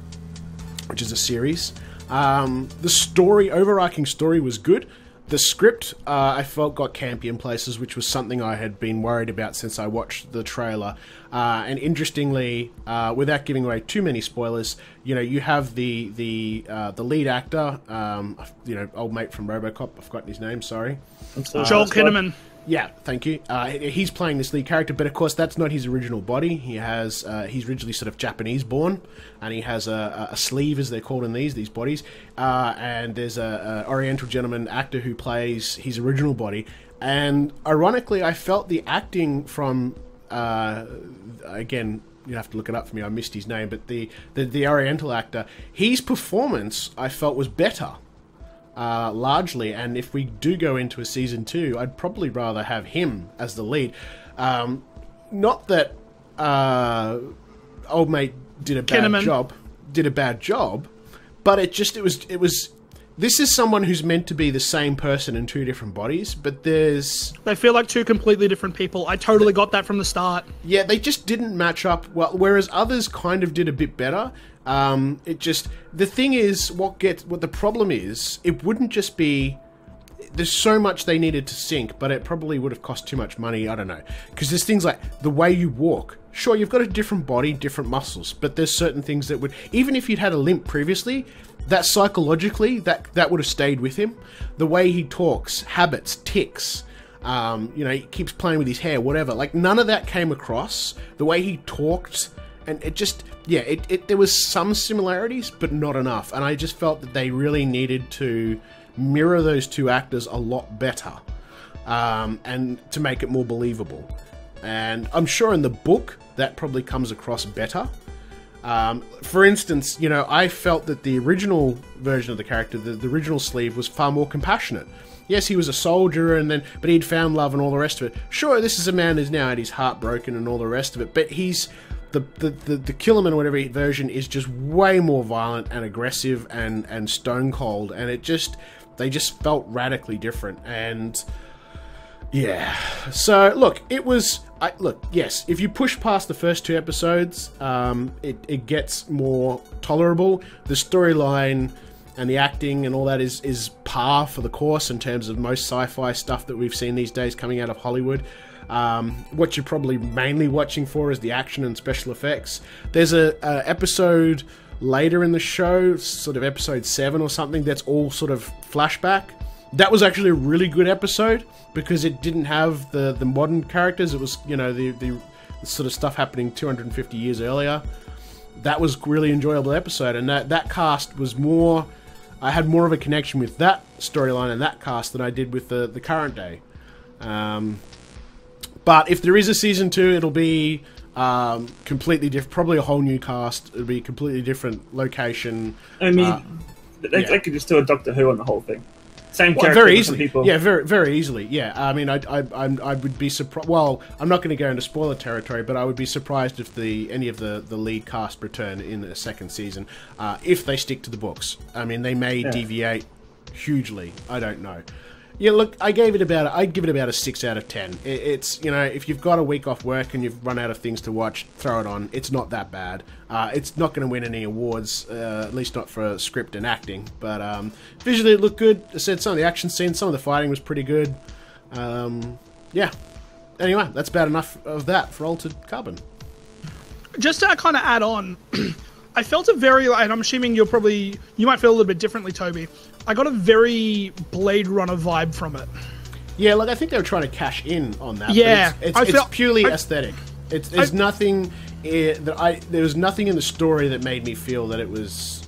which is a series. Um, the story, overarching story, was good. The script, uh, I felt, got campy in places, which was something I had been worried about since I watched the trailer. Uh, and interestingly, uh, without giving away too many spoilers, you know, you have the the uh, the lead actor, um, you know, old mate from RoboCop. I've forgotten his name. Sorry. I'm so Joel satisfied. Kinnaman. Yeah, thank you. Uh, he's playing this lead character, but of course that's not his original body. He has uh, he's originally sort of Japanese born, and he has a, a sleeve, as they're called in these these bodies. Uh, and there's a, a Oriental gentleman actor who plays his original body. And ironically, I felt the acting from uh, again. You have to look it up for me. I missed his name, but the, the the Oriental actor, his performance I felt was better uh, largely. And if we do go into a season two, I'd probably rather have him as the lead. Um, not that uh, old mate did a bad Kinnaman. job, did a bad job, but it just it was it was. This is someone who's meant to be the same person in two different bodies, but there's They feel like two completely different people. I totally got that from the start. yeah, they just didn't match up well. Whereas others kind of did a bit better. Um, it just the thing is, what gets what the problem is, it wouldn't just be. There's so much they needed to sync, but it probably would have cost too much money. I don't know because there's things like the way you walk. Sure, you've got a different body, different muscles, but there's certain things that would even if you'd had a limp previously, that psychologically that that would have stayed with him. The way he talks, habits, ticks. Um, you know, he keeps playing with his hair, whatever. Like none of that came across. The way he talked, and it just, yeah, it, it there was some similarities, but not enough. And I just felt that they really needed to mirror those two actors a lot better, um, and to make it more believable. And I'm sure in the book that probably comes across better. Um, for instance, you know, I felt that the original version of the character, the, the original sleeve, was far more compassionate. Yes, he was a soldier, and then but he'd found love and all the rest of it. Sure, this is a man who's now had his heart broken and all the rest of it, but he's the the the, the or whatever version is just way more violent and aggressive and and stone cold, and it just they just felt radically different and. Yeah. So look, it was. I, look, yes. If you push past the first two episodes, um, it it gets more tolerable. The storyline and the acting and all that is is par for the course in terms of most sci-fi stuff that we've seen these days coming out of Hollywood. Um, what you're probably mainly watching for is the action and special effects. There's a, a episode later in the show, sort of episode seven or something, that's all sort of flashback that was actually a really good episode because it didn't have the the modern characters. It was you know the the, sort of stuff happening 250 years earlier. That was really enjoyable episode, and that that cast was more. I had more of a connection with that storyline and that cast than I did with the the current day. Um, but if there is a season two, it'll be um, completely different. Probably a whole new cast. It'll be a completely different location. I mean, Uh, they, yeah. they could just do a Doctor Who on the whole thing. Same Well, very easily. people. Yeah, very very easily. Yeah, I mean, I I I'm, I would be surprised. Well, I'm not going to go into spoiler territory, but I would be surprised if the any of the the lead cast return in a second season, uh, if they stick to the books. I mean, they may deviate hugely. I don't know. Yeah, look, I gave it about I'd give it about a six out of ten. It's you know if you've got a week off work and you've run out of things to watch, throw it on. It's not that bad. Uh, it's not going to win any awards, uh, at least not for script and acting. But um, visually, it looked good. I said some of the action scenes, some of the fighting was pretty good. Um, yeah. Anyway, that's about enough of that for Altered Carbon. just to kind of add on, I felt a very, and I'm assuming you'll probably, you might feel a little bit differently, Toby. I got a very Blade Runner vibe from it. Yeah, like I think they were trying to cash in on that. Yeah, it's, it's, I it's purely I- aesthetic. It's there's I- nothing eh, that I there was nothing in the story that made me feel that it was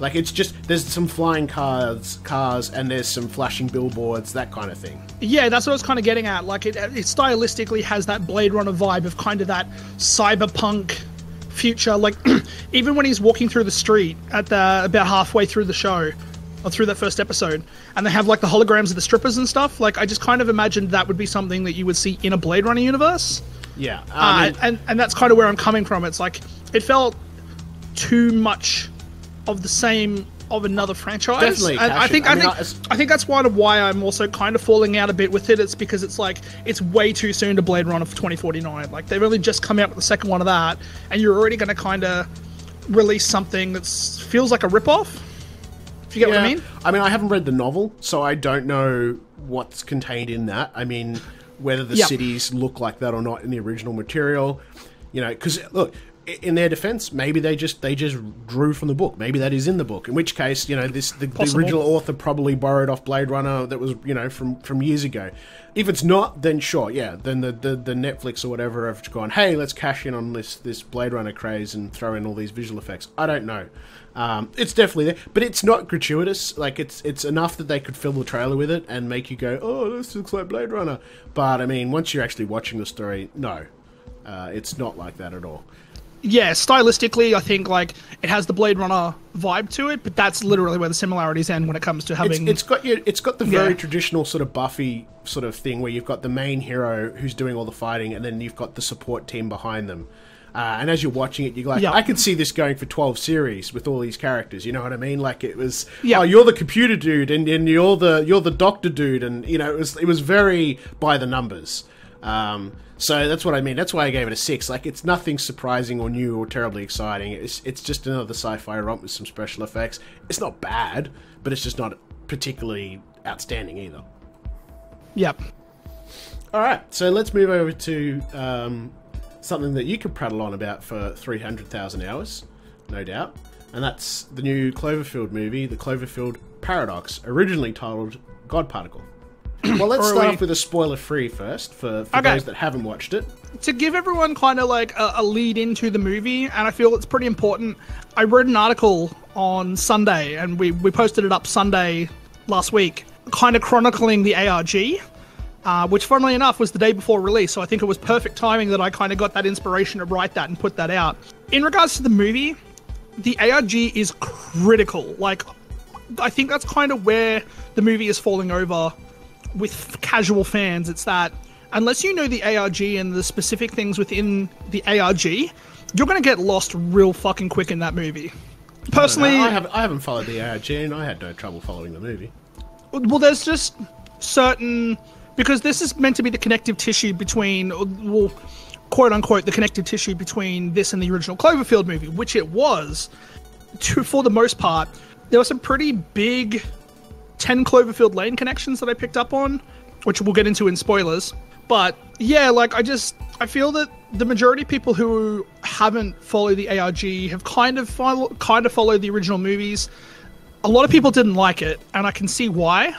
like it's just there's some flying cars, cars, and there's some flashing billboards, that kind of thing. Yeah, that's what I was kind of getting at. Like, it, it stylistically has that Blade Runner vibe of kind of that cyberpunk future. Like, even when he's walking through the street at the about halfway through the show, or through that first episode, and they have like the holograms of the strippers and stuff. Like, I just kind of imagined that would be something that you would see in a Blade Runner universe. Yeah, I Uh, and and that's kind of where I'm coming from. It's like it felt too much of the same of another franchise. Definitely, And I think I I, mean, think I- I think that's one of why I'm also kind of falling out a bit with it. It's because it's like it's way too soon to Blade Runner for 2049. Like they've only just come out with the second one of that, and you're already going to kind of release something that feels like a ripoff. If you get what I mean? I mean, I haven't read the novel, so I don't know what's contained in that. I mean, whether the Yeah. cities look like that or not in the original material. You know, because look, in their defense, maybe they just they just drew from the book. Maybe that is in the book. In which case, you know, this the, the original author probably borrowed off Blade Runner that was you know from from years ago. If it's not, then sure, yeah, then the, the, the Netflix or whatever have gone, hey, let's cash in on this this Blade Runner craze and throw in all these visual effects. I don't know. Um, it's definitely there, but it's not gratuitous. Like it's it's enough that they could fill the trailer with it and make you go, "Oh, this looks like Blade Runner." But I mean, once you're actually watching the story, no, uh, it's not like that at all. Yeah, stylistically, I think like it has the Blade Runner vibe to it, but that's literally where the similarities end when it comes to It's, having. it's got your, it's got the very Yeah. traditional sort of Buffy sort of thing where you've got the main hero who's doing all the fighting, and then you've got the support team behind them. Uh, and as you're watching it, you're like, Yeah. I could see this going for 12 series with all these characters. You know what I mean? Like it was, Yeah. oh, you're the computer dude, and, and you're the you're the doctor dude, and you know, it was it was very by the numbers. Um, so that's what I mean. That's why I gave it a six. Like it's nothing surprising or new or terribly exciting. It's it's just another sci-fi romp with some special effects. It's not bad, but it's just not particularly outstanding either. yep. All right, so let's move over to um, something that you could prattle on about for 300,000 hours, no doubt. And that's the new Cloverfield movie, The Cloverfield Paradox, originally titled God Particle. Well, let's start we- off with a spoiler free first for, for Okay. those that haven't watched it. to give everyone kind of like a, a lead into the movie, and I feel it's pretty important. I wrote an article on Sunday, and we, we posted it up Sunday last week, kind of chronicling the ARG, uh, which, funnily enough, was the day before release. So I think it was perfect timing that I kind of got that inspiration to write that and put that out. In regards to the movie, the ARG is critical. Like, I think that's kind of where the movie is falling over with casual fans. It's that unless you know the ARG and the specific things within the ARG, you're going to get lost real fucking quick in that movie. Personally, I, haven't, I haven't followed the ARG, and I had no trouble following the movie. well, there's just certain because this is meant to be the connective tissue between, well, quote unquote, the connective tissue between this and the original Cloverfield movie, which it was. To, for the most part, there were some pretty big 10 Cloverfield Lane connections that I picked up on, which we'll get into in spoilers. But yeah, like I just I feel that the majority of people who haven't followed the ARG have kind of follow, kind of followed the original movies. A lot of people didn't like it, and I can see why.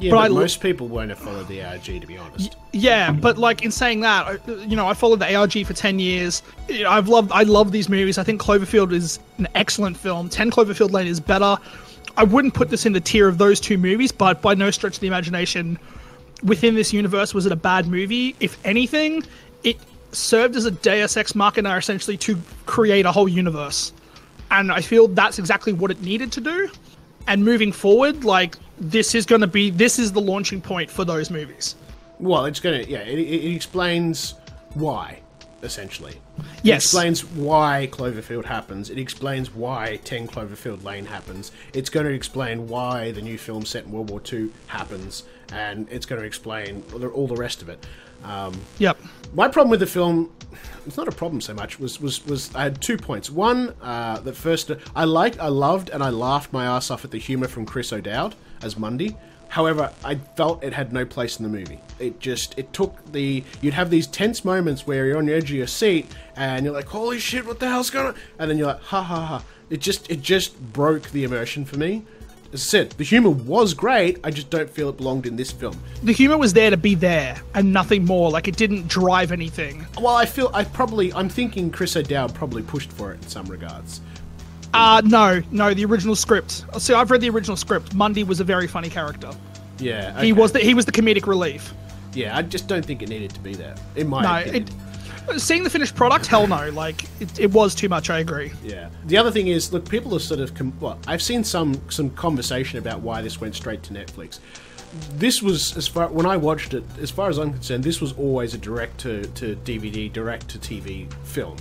Yeah, But but, I most people won't have followed the ARG, to be honest. Yeah, but like in saying that, you know, I followed the ARG for ten years. You know, I've loved, I love these movies. I think Cloverfield is an excellent film. Ten Cloverfield Lane is better. I wouldn't put this in the tier of those two movies, but by no stretch of the imagination, within this universe, was it a bad movie? If anything, it served as a Deus Ex Machina essentially to create a whole universe, and I feel that's exactly what it needed to do. And moving forward, like this is going to be this is the launching point for those movies. Well, it's gonna yeah. It, it it explains why, essentially. It explains why Cloverfield happens. It explains why Ten Cloverfield Lane happens. It's going to explain why the new film set in World War II happens, and it's going to explain all the, all the rest of it. Um, Yep. my problem with the film it's not a problem so much was was was i had two points one uh that first i liked i loved and i laughed my ass off at the humor from chris o'dowd as mundy however i felt it had no place in the movie it just it took the you'd have these tense moments where you're on the edge of your seat and you're like holy shit what the hell's going on and then you're like ha ha ha it just it just broke the immersion for me as I said, the humor was great. I just don't feel it belonged in this film. the humor was there to be there and nothing more. Like it didn't drive anything. Well, I feel I probably I'm thinking Chris O'Dowd probably pushed for it in some regards. Uh no, no, the original script. See, I've read the original script. Mundy was a very funny character. Yeah, He was the he was the comedic relief. Yeah, I just don't think it needed to be there. In my No, opinion. it, seeing the finished product, hell no. Like it, it was too much. I agree. Yeah. The other thing is, look, people are sort of. Com- well, I've seen some some conversation about why this went straight to Netflix. This was as far when I watched it, as far as I'm concerned, this was always a direct to, to DVD, direct to TV film.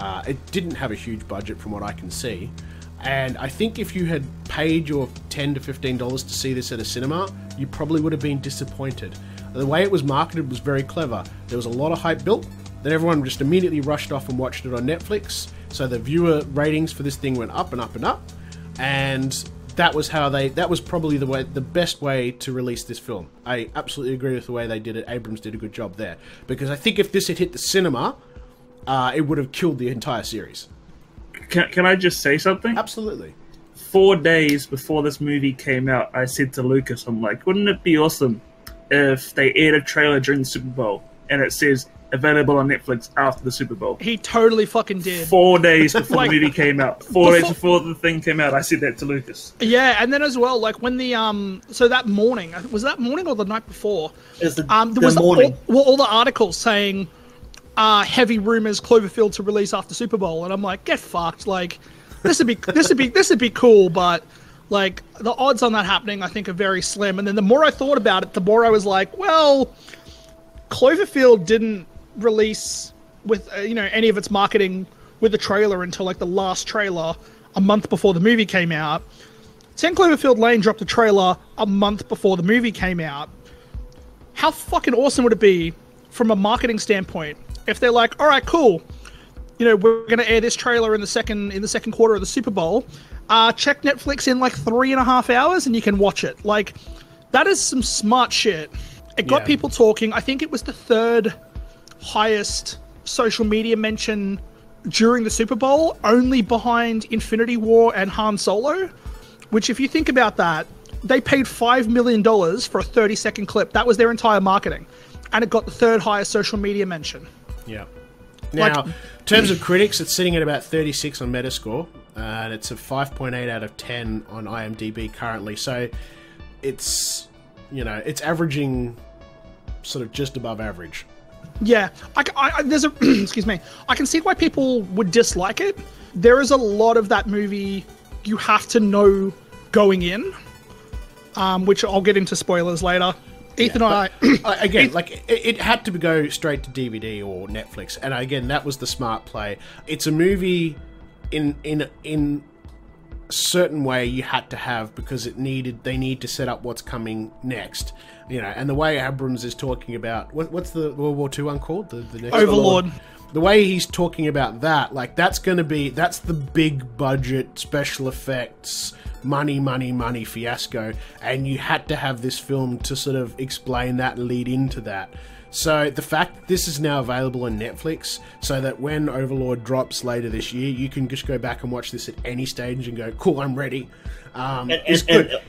Uh, it didn't have a huge budget, from what I can see. And I think if you had paid your ten to fifteen dollars to see this at a cinema, you probably would have been disappointed. The way it was marketed was very clever. There was a lot of hype built. Then everyone just immediately rushed off and watched it on Netflix. So the viewer ratings for this thing went up and up and up. And that was how they. That was probably the way, the best way to release this film. I absolutely agree with the way they did it. Abrams did a good job there because I think if this had hit the cinema, uh, it would have killed the entire series. Can, can I just say something? Absolutely. Four days before this movie came out, I said to Lucas, I'm like, wouldn't it be awesome if they aired a trailer during the Super Bowl and it says available on Netflix after the Super Bowl? He totally fucking did. Four days before Like- the movie came out. Four days Before- before the thing came out, I said that to Lucas. Yeah, and then as well, like when the um, so that morning was that morning or the night before? It's the, Um, there the was morning. All, well, all the articles saying uh, heavy rumors Cloverfield to release after Super Bowl, and I'm like, get fucked. Like, this would be this would be this would be cool, but like the odds on that happening, I think, are very slim. And then the more I thought about it, the more I was like, well, Cloverfield didn't release with uh, you know any of its marketing with the trailer until like the last trailer a month before the movie came out. 10 Cloverfield Lane dropped a trailer a month before the movie came out. How fucking awesome would it be from a marketing standpoint if they're like, all right, cool, you know, we're going to air this trailer in the second in the second quarter of the Super Bowl. Uh, check Netflix in like three and a half hours and you can watch it. Like, that is some smart shit. It got Yeah. people talking. I think it was the third highest social media mention during the Super Bowl, only behind Infinity War and Han Solo. Which, if you think about that, they paid $5 million for a 30 second clip. That was their entire marketing. And it got the third highest social media mention. Yeah. Now, Like- in terms of critics, it's sitting at about 36 on Metascore, uh, and it's a 5.8 out of 10 on IMDb currently. So it's, you know, it's averaging sort of just above average. Yeah, I, I- I- there's a excuse me. I can see why people would dislike it. There is a lot of that movie you have to know going in, um, which I'll get into spoilers later. Ethan and I, again, like it, it had to go straight to DVD or Netflix, and again, that was the smart play. It's a movie in in in a certain way you had to have because it needed they need to set up what's coming next. You know, and the way Abrams is talking about what, what's the World War II one called? The, the next Overlord. the way he's talking about that, like that's going to be that's the big budget special effects money, money, money fiasco, and you had to have this film to sort of explain that and lead into that. So the fact that this is now available on Netflix, so that when Overlord drops later this year, you can just go back and watch this at any stage and go, "Cool, I'm ready." Um, And- and- good.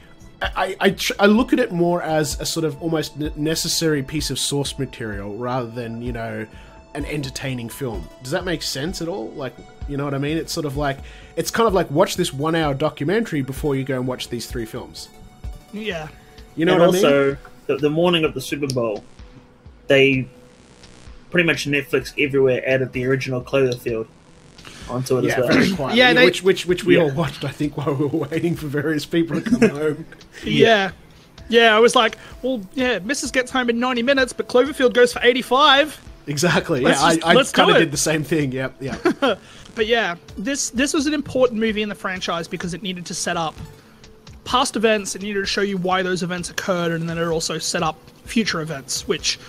I, I, tr- I look at it more as a sort of almost ne- necessary piece of source material rather than, you know, an entertaining film. Does that make sense at all? Like, you know what I mean? It's sort of like, it's kind of like watch this one hour documentary before you go and watch these three films. yeah, You know and what I mean? also, the, the morning of the Super Bowl, they pretty much Netflix everywhere added the original Cloverfield onto it Yeah, as well. very. Yeah, they- which which which we Yeah. all watched, I think, while we were waiting for various people to come home. yeah, yeah. I was like, well, yeah, Mrs. gets home in 90 minutes, but Cloverfield goes for 85. Exactly. Let's yeah, just- I, I kind of did the same thing. Yep. Yeah. But yeah, this this was an important movie in the franchise because it needed to set up past events. It needed to show you why those events occurred, and then it also set up future events, which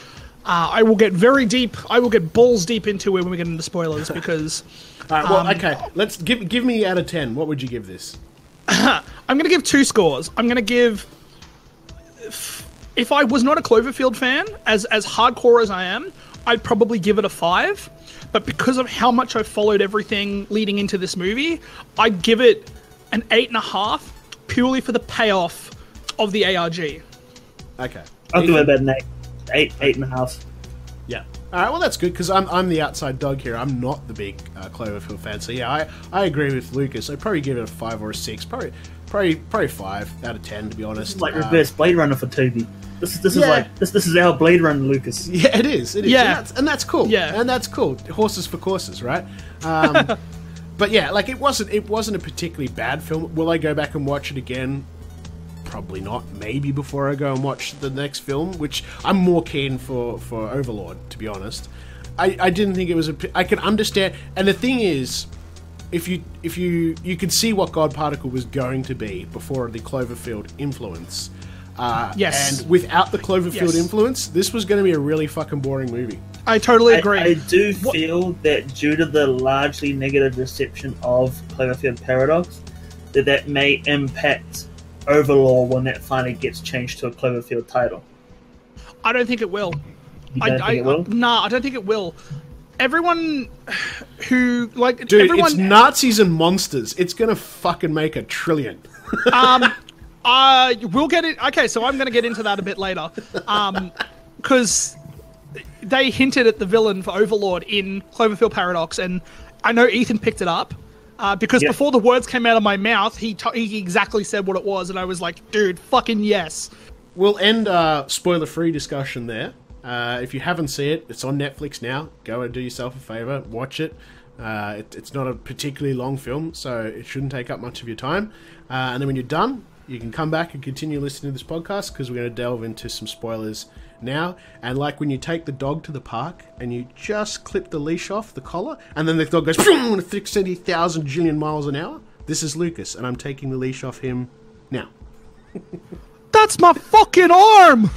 uh, I will get very deep. I will get balls deep into it when we get into spoilers because All right. Well, Um, okay. Let's give give me out of ten. What would you give this? I'm going to give two scores. I'm going to give. If, if I was not a Cloverfield fan, as as hardcore as I am, I'd probably give it a five. But because of how much I've followed everything leading into this movie, I'd give it an eight and a half, purely for the payoff of the ARG. Okay. I'll give it about an eight, eight, eight and a half. Yeah. All right. Well, that's good because I'm I'm the outside dog here. I'm not the big uh, Cloverfield fan. So yeah, I I agree with Lucas. I'd probably give it a five or a six. Probably probably probably five out of ten to be honest. It's like Uh, reverse Blade Runner for Toby. This is this is like this this is our Blade Runner, Lucas. Yeah, it is. It is. Yeah. And that's, and that's cool. Yeah. And that's cool. Horses for courses, right? Um, but yeah, like it wasn't. It wasn't a particularly bad film. Will I go back and watch it again? Probably not. Maybe before I go and watch the next film, which I'm more keen for for Overlord, to be honest. I, I didn't think it was a. I can understand, and the thing is, if you if you you could see what God Particle was going to be before the Cloverfield influence. Uh, Yes. And without the Cloverfield Yes. influence, this was going to be a really fucking boring movie. I totally agree. I do feel that due to the largely negative reception of Cloverfield Paradox, that that may impact Overlord when that finally gets changed to a Cloverfield title. I don't think it will. You I, don't I, think it will? Nah, I don't think it will. Everyone who like Dude, everyone it's Nazis and monsters. It's going to fucking make a trillion. um uh we'll get it okay so i'm gonna get into that a bit later um because they hinted at the villain for overlord in cloverfield paradox and i know ethan picked it up uh, because Yeah. before the words came out of my mouth he, to- he exactly said what it was and i was like dude fucking yes We'll end uh, spoiler-free discussion there. Uh, if you haven't seen it, it's on Netflix now. Go and do yourself a favor, watch it. Uh, it it's not a particularly long film, so it shouldn't take up much of your time. Uh, and then when you're done, you can come back and continue listening to this podcast because we're going to delve into some spoilers now. And like when you take the dog to the park and you just clip the leash off the collar, and then the dog goes at 60,000 jillion miles an hour. This is Lucas, and I'm taking the leash off him now. That's my fucking arm!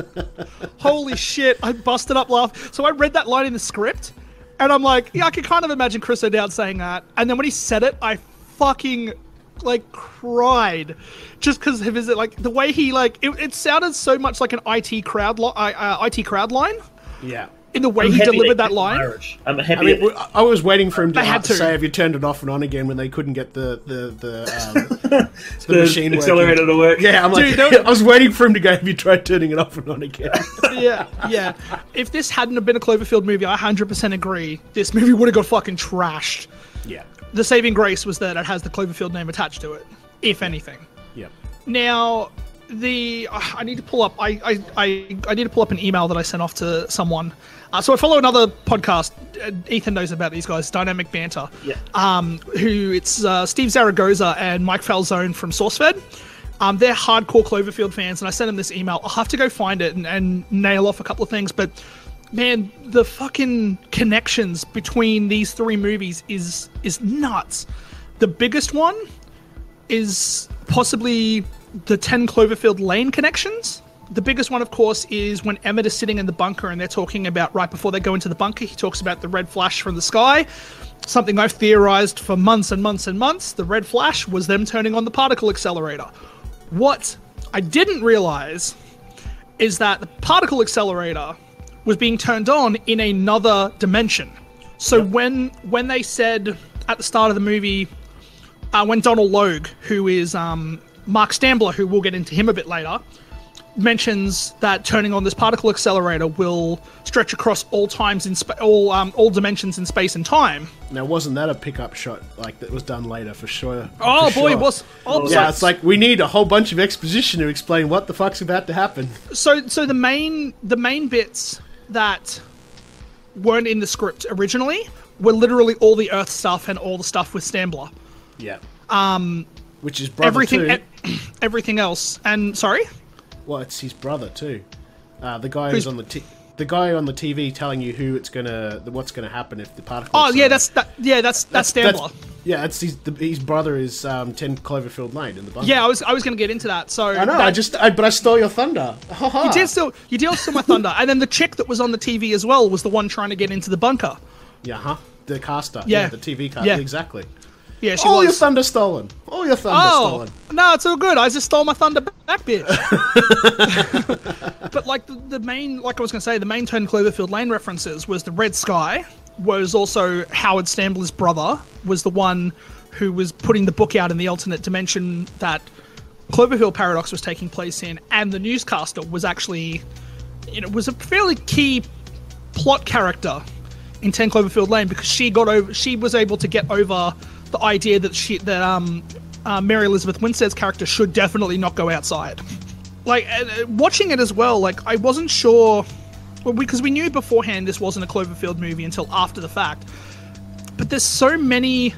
Holy shit, I busted up laugh. So I read that line in the script, and I'm like, yeah, I can kind of imagine Chris O'Dowd saying that. And then when he said it, I fucking like cried just because of his like the way he like it, it sounded so much like an IT crowd li- uh, IT crowd line Yeah. in the way I'm he delivered that line. Irish. I'm happy. I mean, that- w- I was waiting for him to, They had to to. say have you turned it off and on again when they couldn't get the the the, um, the the machine working. accelerator to work. Yeah, I'm like, Dude, that- I was waiting for him to go. Have you tried turning it off and on again? yeah, yeah. If this hadn't have been a Cloverfield movie, I 100% agree. This movie would have got fucking trashed. Yeah, The saving grace was that it has the Cloverfield name attached to it, if anything. yeah. Now, the uh, I need to pull up. I, I I I need to pull up an email that I sent off to someone. Uh, so I follow another podcast. Uh, Ethan knows about these guys, Dynamic Banter. Yeah. Um, who it's uh, Steve Zaragoza and Mike Falzone from SourceFed. Um, they're hardcore Cloverfield fans, and I sent them this email. I'll have to go find it and, and nail off a couple of things, but man, the fucking connections between these three movies is is nuts. The biggest one is possibly the 10 Cloverfield Lane connections. The biggest one, of course, is when Emmett is sitting in the bunker and they're talking about right before they go into the bunker, he talks about the red flash from the sky. Something I've theorized for months and months and months. The red flash was them turning on the particle accelerator. What I didn't realize is that the particle accelerator was being turned on in another dimension. So when when they said at the start of the movie, uh, when Donald Logue, who is um, Mark Stambler, who we'll get into him a bit later, mentions that turning on this particle accelerator will stretch across all times in spa- all um, all dimensions in space and time. Now, wasn't that a pickup shot like that was done later for sure? Oh For boy, sure. was oh, Yeah, it's like we need a whole bunch of exposition to explain what the fuck's about to happen. so so the main the main bits that weren't in the script originally were literally all the Earth stuff and all the stuff with Stambler. Yeah. Um, which is brother everything too. e- everything else. And sorry, well, it's his brother too. Uh, the guy Who's- who's on the t- the guy on the TV telling you who it's gonna what's gonna happen if the particle. oh yeah, that's that. Yeah, that's that's, Stambler. yeah, it's his the, his brother is um, Ten Cloverfield Lane in the bunker. yeah, I was I was going to get into that. So I know. that- I just, I, but I stole your thunder. You did still you did steal my thunder, and then the chick that was on the TV as well was the one trying to get into the bunker. Yeah, huh? The caster. Yeah. the TV caster. Yeah. Exactly. Yeah, she All was. your thunder stolen. All your thunder Oh stolen. no, it's all good. I just stole my thunder back, bitch. but like the, the main, like I was gonna say, the main Ten Cloverfield Lane references was the Red Sky. Was also Howard Stambler's brother was the one who was putting the book out in the alternate dimension that Cloverfield Paradox was taking place in, and the newscaster was actually, you know, was a fairly key plot character in 10 Cloverfield Lane because she got over she was able to get over the idea that she that um uh, Mary Elizabeth Winstead's character should definitely not go outside. Like uh, watching it as well, like I wasn't sure well, because we knew beforehand this wasn't a Cloverfield movie until after the fact. But there's so many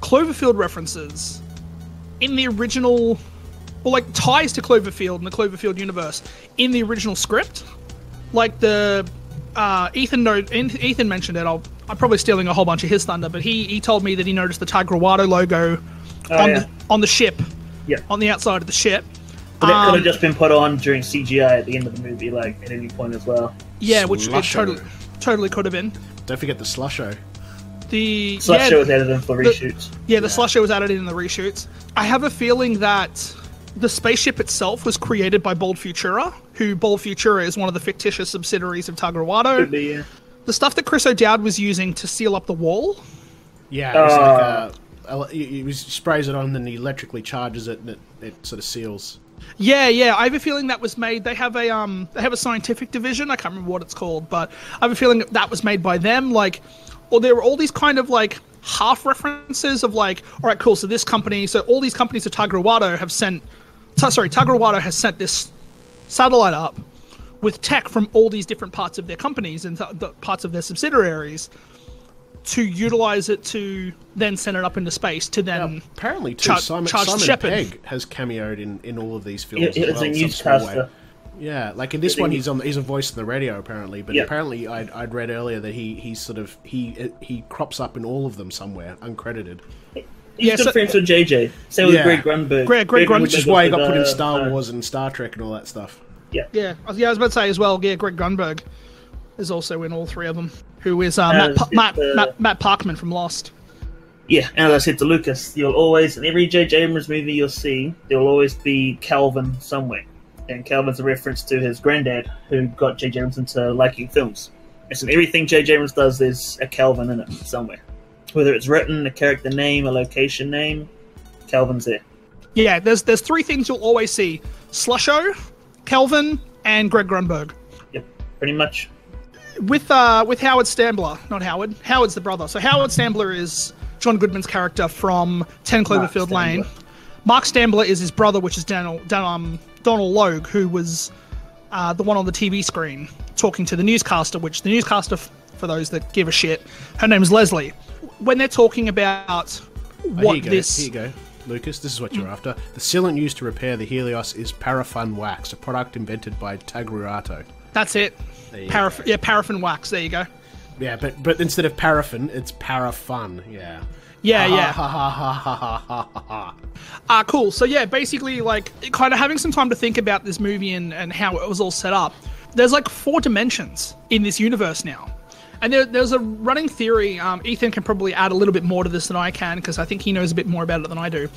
Cloverfield references in the original or like ties to Cloverfield and the Cloverfield universe in the original script. Like the uh, Ethan no, Ethan mentioned it. I'll, I'm probably stealing a whole bunch of his thunder, but he he told me that he noticed the Tagruato logo Oh, on yeah. the on the ship, Yeah. on the outside of the ship. But that could Um, have just been put on during CGI at the end of the movie, like at any point as well. Yeah, which it totally totally could have been. Don't forget the slusho. The slusho yeah, was added in for the- reshoots. Yeah, the slusho was added in the reshoots. I have a feeling that the spaceship itself was created by Bold Futura, who Bold Futura is one of the fictitious subsidiaries of Tagruato. Could be, yeah. The stuff that Chris O'Dowd was using to seal up the wall. Yeah, it's Uh. like uh, ele- he he sprays it on, and he electrically charges it, and it, it sort of seals. Yeah, yeah. I have a feeling that was made. They have a um, they have a scientific division. I can't remember what it's called, but I have a feeling that, that was made by them. Like, or there were all these kind of like half references of like, all right, cool. So this company, so all these companies of Tagruato have sent. Ta- sorry, Tagruato has sent this satellite up with tech from all these different parts of their companies and th- the parts of their subsidiaries to utilize it to then send it up into space to then Apparently, too, Char- Simon, Charles Simon Shepard. Pegg has cameoed in, in all of these films. It, as it's well, a in some small way. newscaster. Yeah, like in this one, he's on he's a voice on the radio apparently. But Yeah. apparently, I'd, I'd read earlier that he he sort of he he crops up in all of them somewhere, uncredited. He's Yeah, good so- friends with JJ. Same with Yeah. Greg Grunberg. Greg- Greg Grun- Which is why he got put in Star uh, Wars and Star Trek and all that stuff. Yeah. yeah I was- yeah I was about to say as well yeah Greg Grunberg is also in all three of them who is uh, Matt, Pa- Matt, the- Matt Matt Parkman from Lost Yeah, and as I said to Lucas, you'll always in every J.J. Abrams movie you'll see, there will always be Kelvin somewhere, and Kelvin's a reference to his granddad who got J.J. Abrams into liking films. And so in everything J.J. Abrams does, there's a Kelvin in it somewhere, whether it's written, a character name, a location name, Kelvin's there. yeah there's there's three things you'll always see Slusho Kelvin and Greg Grunberg Yep, pretty much. with uh with Howard Stambler, not Howard. Howard's the brother. So Howard Stambler is John Goodman's character from Ten Mark Cloverfield Lane. Mark Stambler is his brother, which is Daniel, Dan, um, Donald Logue, who was uh, the one on the TV screen talking to the newscaster. Which the newscaster, f- for those that give a shit, her name is Leslie. When they're talking about Oh, what here you go. this, Here you go. Lucas, this is what you're after. The sealant used to repair the Helios is paraffin wax, a product invented by Tagruato. that's it. There Paraff- yeah, paraffin wax. There you go. Yeah, but but instead of paraffin, it's paraffin. Yeah. Yeah, yeah. Ha ha ha ha ha ha ha ha. Ah, cool. So yeah, basically, like, kind of having some time to think about this movie and, and how it was all set up. There's like four dimensions in this universe now, and there, there's a running theory. Um, Ethan can probably add a little bit more to this than I can because I think he knows a bit more about it than I do.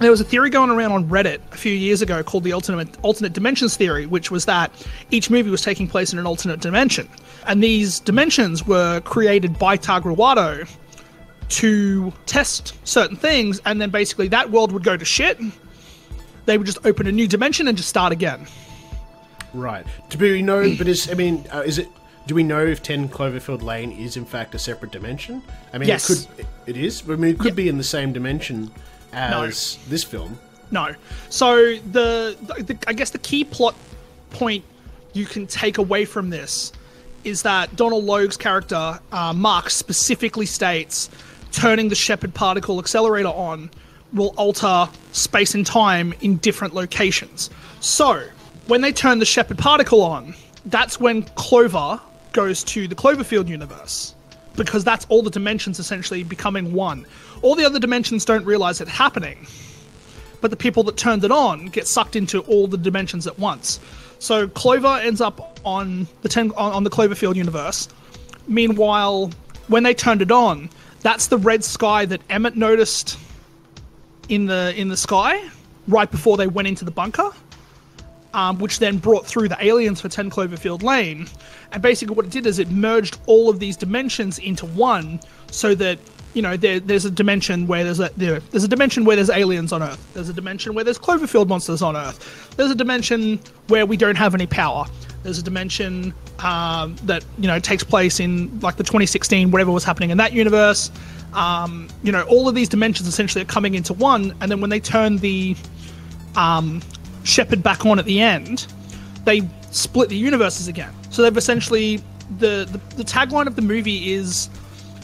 There was a theory going around on Reddit a few years ago called the alternate alternate dimensions theory, which was that each movie was taking place in an alternate dimension, and these dimensions were created by Tagruato to test certain things, and then basically that world would go to shit. They would just open a new dimension and just start again. Right. Do we know? But is I mean, uh, is it? Do we know if Ten Cloverfield Lane is in fact a separate dimension? I mean, Yes. it could. It is. I mean, it could be in the same dimension as this film. No. So the, the, the I guess the key plot point you can take away from this is that Donald Logue's character uh, Mark specifically states turning the Shepard particle accelerator on will alter space and time in different locations. So when they turn the Shepard particle on, that's when Clover goes to the Cloverfield universe because that's all the dimensions essentially becoming one. All the other dimensions don't realize it happening but the people that turned it on get sucked into all the dimensions at once. So Clover ends up on the ten, on, on the Cloverfield universe. Meanwhile, when they turned it on, that's the red sky that Emmett noticed in the in the sky right before they went into the bunker, um, which then brought through the aliens for Ten Cloverfield Lane. And basically, what it did is it merged all of these dimensions into one, so that you know there, there's a dimension where there's a there, there's a dimension where there's aliens on Earth. There's a dimension where there's Cloverfield monsters on Earth. There's a dimension where we don't have any power. There's a dimension um, that you know takes place in like the 2016 whatever was happening in that universe. Um, you know, all of these dimensions essentially are coming into one, and then when they turn the um, Shepard back on at the end, they split the universes again. So they've essentially the, the the tagline of the movie is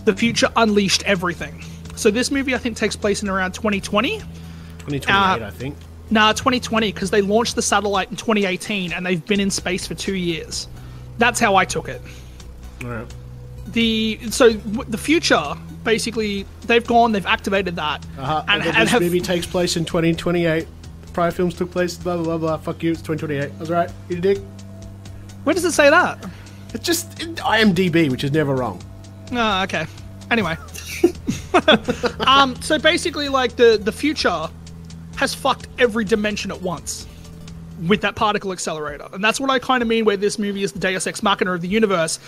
the future unleashed everything. So this movie I think takes place in around 2020. 2028, Uh, I think. Nah, 2020 because they launched the satellite in 2018 and they've been in space for 2 years. That's how I took it. All right. The so w- the future basically they've gone, they've activated that Uh-huh. and, And, and this have movie takes place in 2028. Prior films took place. Blah blah blah. blah. Fuck you. It's 2028. I was right. You dick. Where does it say that? It's just IMDb, which is never wrong. Oh, okay. Anyway. um, so basically, like, the, the future has fucked every dimension at once with that particle accelerator. And that's what I kind of mean where this movie is the Deus Ex Machina of the universe.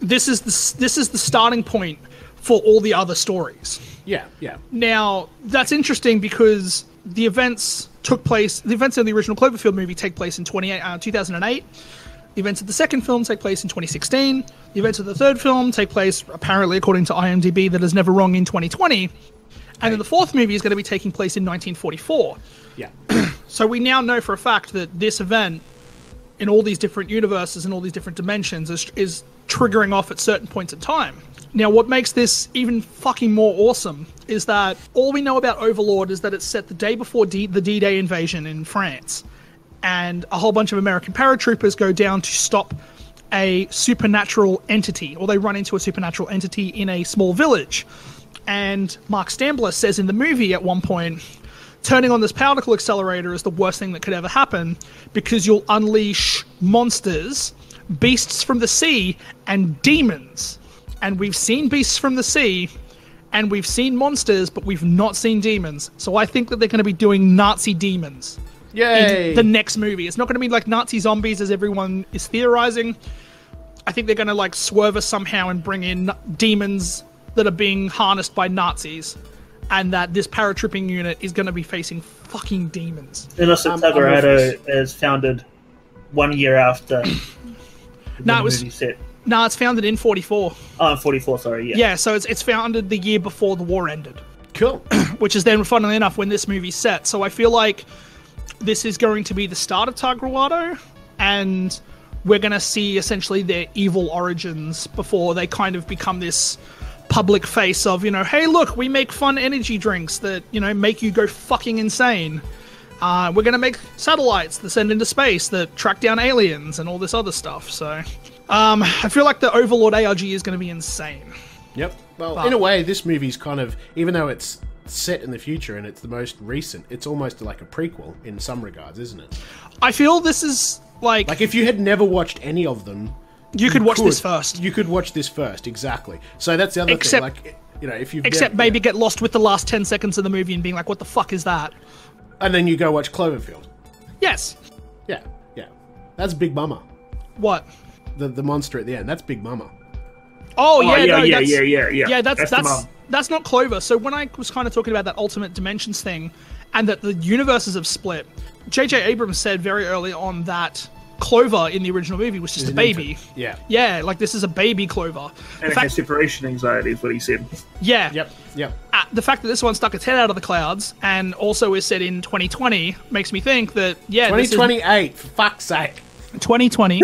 This is the, this is the starting point for all the other stories. Yeah, yeah. Now, that's interesting because the events took place, the events in the original Cloverfield movie take place in 28, uh, 2008. The events of the second film take place in 2016. The events of the third film take place, apparently, according to IMDb, that is never wrong, in 2020. And then the fourth movie is going to be taking place in 1944. Yeah. So we now know for a fact that this event in all these different universes and all these different dimensions is, is triggering off at certain points in time. Now, what makes this even fucking more awesome is that all we know about Overlord is that it's set the day before D- the D Day invasion in France. And a whole bunch of American paratroopers go down to stop a supernatural entity, or they run into a supernatural entity in a small village. And Mark Stambler says in the movie at one point, turning on this particle accelerator is the worst thing that could ever happen because you'll unleash monsters, beasts from the sea, and demons. And we've seen beasts from the sea, and we've seen monsters, but we've not seen demons. So I think that they're going to be doing Nazi demons Yay! in the next movie. It's not going to be like Nazi zombies as everyone is theorizing. I think they're going to like swerve us somehow and bring in demons that are being harnessed by Nazis, and that this paratrooping unit is going to be facing fucking demons. And also, I'm- I'm Tagruato is founded one year after the No, it was- movie set. No, it's founded in 44. Oh, 44, sorry, yeah. Yeah, so it's it's founded the year before the war ended. cool. which is then, funnily enough, when this movie's set. So I feel like this is going to be the start of Tagruato, and we're going to see essentially their evil origins before they kind of become this public face of, you know, hey, look, we make fun energy drinks that, you know, make you go fucking insane. Uh, we're going to make satellites that send into space that track down aliens and all this other stuff. So um, I feel like the Overlord ARG is going to be insane. Yep. Well, But- in a way, this movie's kind of, even though it's set in the future and it's the most recent, it's almost like a prequel in some regards, isn't it? I feel this is like, Like if you had never watched any of them, you could watch this first. You could watch this first, exactly. So that's the other Except- thing. Like, you know, if you Except maybe get lost with the last 10 seconds of the movie and being like, what the fuck is that? and then you go watch Cloverfield. Yes. Yeah, yeah, that's Big bummer. What? The the monster at the end. That's Big Mama. Oh, Oh, yeah, yeah, no, yeah, that's, yeah, yeah, yeah. Yeah, that's That's that's that's not Clover. So when I was kind of talking about that Ultimate Dimensions thing, and that the universes have split, J.J. Abrams said very early on that Clover in the original movie was just a baby. infant. Yeah. Yeah, like this is a baby Clover. And The fact, separation anxiety, is what he said. yeah, Yep. Yep. uh, the fact that this one stuck its head out of the clouds and also is set in 2020 makes me think that yeah, this is- 2028. For fuck's sake. 2020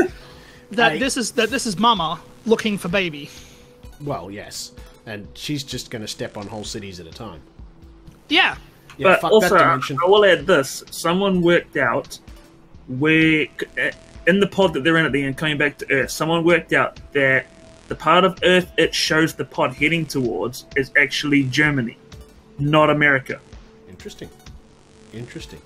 that Hey. this is that this is Mama looking for baby. Well, yes. And she's just going to step on whole cities at a time. Yeah. Yeah, but fuck also, that I. I will add this: someone worked out where, eh, in the pod that they're in at the end, coming back to Earth, someone worked out that the part of Earth it shows the pod heading towards is actually Germany, not America. Interesting. Interesting.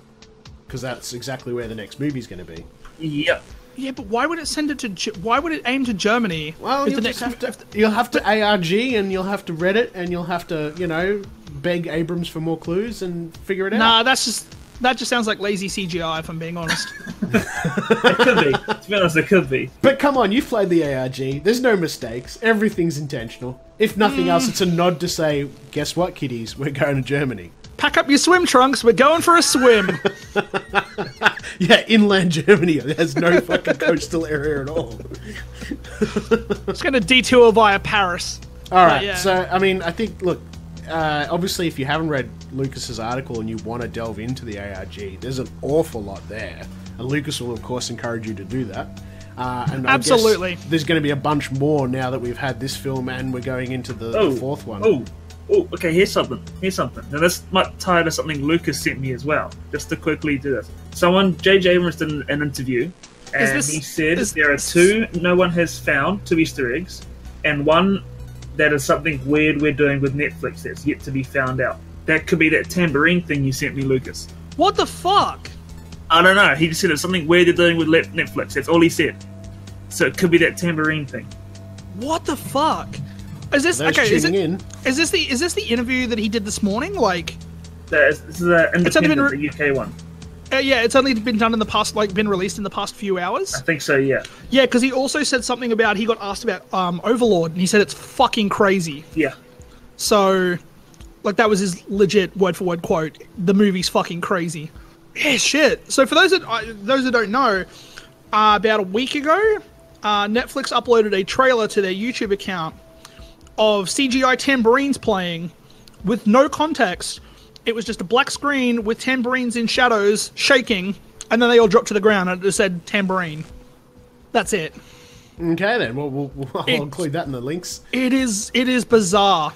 Because that's exactly where the next movie's going to be. Yep. Yeah, but why would it send it to? Ge- Why would it aim to Germany? Well, you'll the just next- have to. You'll have to ARG and you'll have to Reddit and you'll have to, you know, beg Abrams for more clues and figure it out. Nah, that's just that just sounds like lazy CGI. If I'm being honest. It could be. to be honest, it could be. But come on, you played the ARG. There's no mistakes. Everything's intentional. If nothing Mm. else, it's a nod to say, guess what, kiddies? We're going to Germany. Pack up your swim trunks. We're going for a swim. Yeah, inland Germany. There's no fucking coastal area at all. It's going to detour via Paris. All right. yeah. So, I mean, I think, look, uh, obviously, if you haven't read Lucas's article and you want to delve into the ARG, there's an awful lot there. And Lucas will, of course, encourage you to do that. Uh, and I guess Absolutely. there's going to be a bunch more now that we've had this film and we're going into the, Oh, the fourth one. Oh, oh, okay. Here's something. Here's something. Now this might tie to something Lucas sent me as well. Just to quickly do this. Someone, J.J. Abrams did an, an interview, and this- he said is- there are two no one has found, two Easter eggs, and one that is something weird we're doing with Netflix that's yet to be found out. That could be that tambourine thing you sent me, Lucas. What the fuck? I don't know. He just said it's something weird they're doing with Netflix. That's all he said. So it could be that tambourine thing. What the fuck? Is this Those okay? Is, tuning it, in. is this the is this the interview that he did this morning? Like, That is- This is an It's only been independent, the UK one. uh, yeah, it's only been done in the past, like, been released in the past few hours. I think so. Yeah. Yeah, because he also said something about he got asked about um, Overlord, and he said it's fucking crazy. Yeah. So, like, that was his legit word for word quote. The movie's fucking crazy. Yeah, shit. So for those that uh, those that don't know, uh, about a week ago, uh, Netflix uploaded a trailer to their YouTube account of CGI tambourines playing with no context. It was just a black screen with tambourines in shadows shaking, and then they all dropped to the ground and it just said tambourine. That's it. Okay, then. Well, we'll, we'll I'll It's- include that in the links. It is it is bizarre.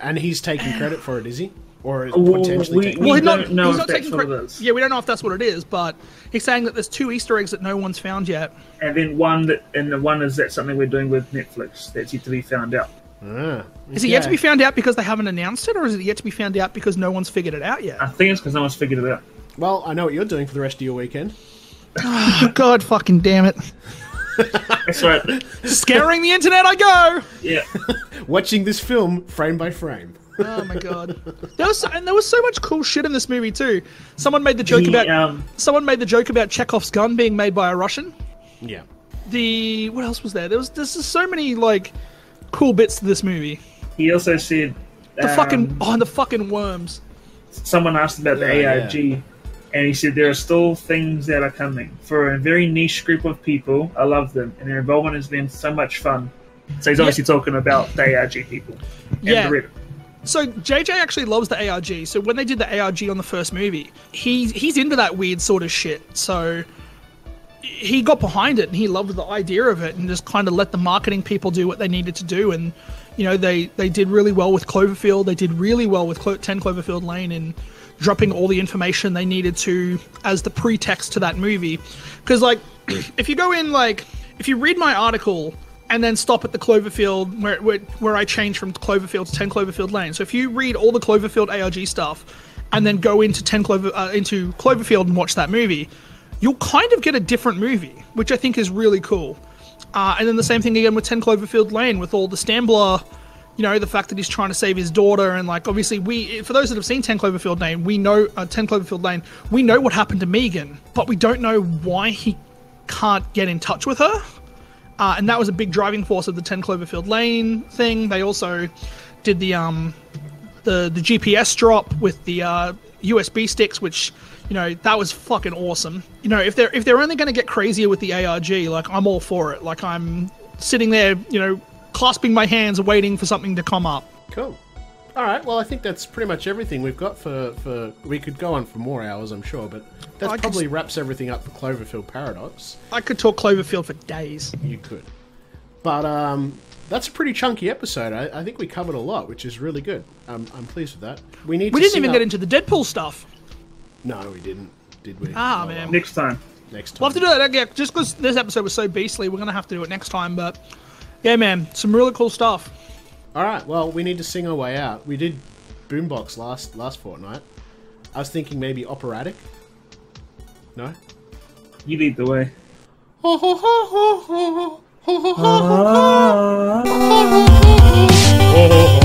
And he's taking credit for it, is he? Or is Well, potentially we- taking we- Well, he's don't know he's if not that's taking what cre- it is. Yeah, we don't know if that's what it is, but he's saying that there's two Easter eggs that no one's found yet. And then one that, and the one is that something we're doing with Netflix that's yet to be found out. Ah, Is it yet to be found out because they haven't announced it, or is it yet to be found out because no one's figured it out yet? I think it's because no one's figured it out. Well, I know what you're doing for the rest of your weekend. God fucking damn it! That's right. Scaring the internet, I go. Yeah. Watching this film frame by frame. Oh my god! There was and there was so much cool shit in this movie too. Someone made the joke The, about um, someone made the joke about Chekhov's gun being made by a Russian. Yeah. The what else was there? There was there's just so many like cool bits to this movie. he also said The um, fucking oh, the fucking worms. someone asked about the Yeah, ARG, and he said there are still things that are coming for a very niche group of people. I love them, and their involvement has been so much fun. So he's obviously talking about the ARG people. And Yeah. The So JJ actually loves the ARG. So when they did the ARG on the first movie, he he's into that weird sort of shit. So he got behind it and he loved the idea of it and just kind of let the marketing people do what they needed to do and you know they they did really well with Cloverfield. They did really well with Clo- 10 Cloverfield Lane and dropping all the information they needed to as the pretext to that movie. Cuz like if you go in like if you read my article and then stop at the Cloverfield where, where where I change from Cloverfield to 10 Cloverfield Lane. So if you read all the Cloverfield ARG stuff and then go into 10 Clover uh, into Cloverfield and watch that movie, you'll kind of get a different movie, which I think is really cool. Uh, and then the same thing again with 10 Cloverfield Lane with all the Stambler, you know, the fact that he's trying to save his daughter and like obviously we for those that have seen 10 Cloverfield Lane, we know uh, 10 Cloverfield Lane, we know what happened to Megan, but we don't know why he can't get in touch with her. Uh, and that was a big driving force of the 10 Cloverfield Lane thing. They also did the um, the the GPS drop with the uh, USB sticks, which you know that was fucking awesome. You know, if they're if they're only going to get crazier with the ARG, like I'm all for it. Like I'm sitting there, you know, clasping my hands, waiting for something to come up. Cool. All right. Well, I think that's pretty much everything we've got for for. We could go on for more hours, I'm sure, but that I could probably s- wraps everything up for Cloverfield Paradox. I could talk Cloverfield for days. You could. But um, that's a pretty chunky episode. I, I think we covered a lot, which is really good. I'm, I'm pleased with that. We need. We didn't even up- get into the Deadpool stuff. No, we didn't. Did we? Ah, Oh, man. well. Next time. Next time. We'll have to do that again, just because this episode was so beastly. We're gonna have to do it next time. But yeah, man, some really cool stuff. All right. Well, we need to sing our way out. We did Boombox last last fortnight. I was thinking maybe operatic. No. You lead the way. Is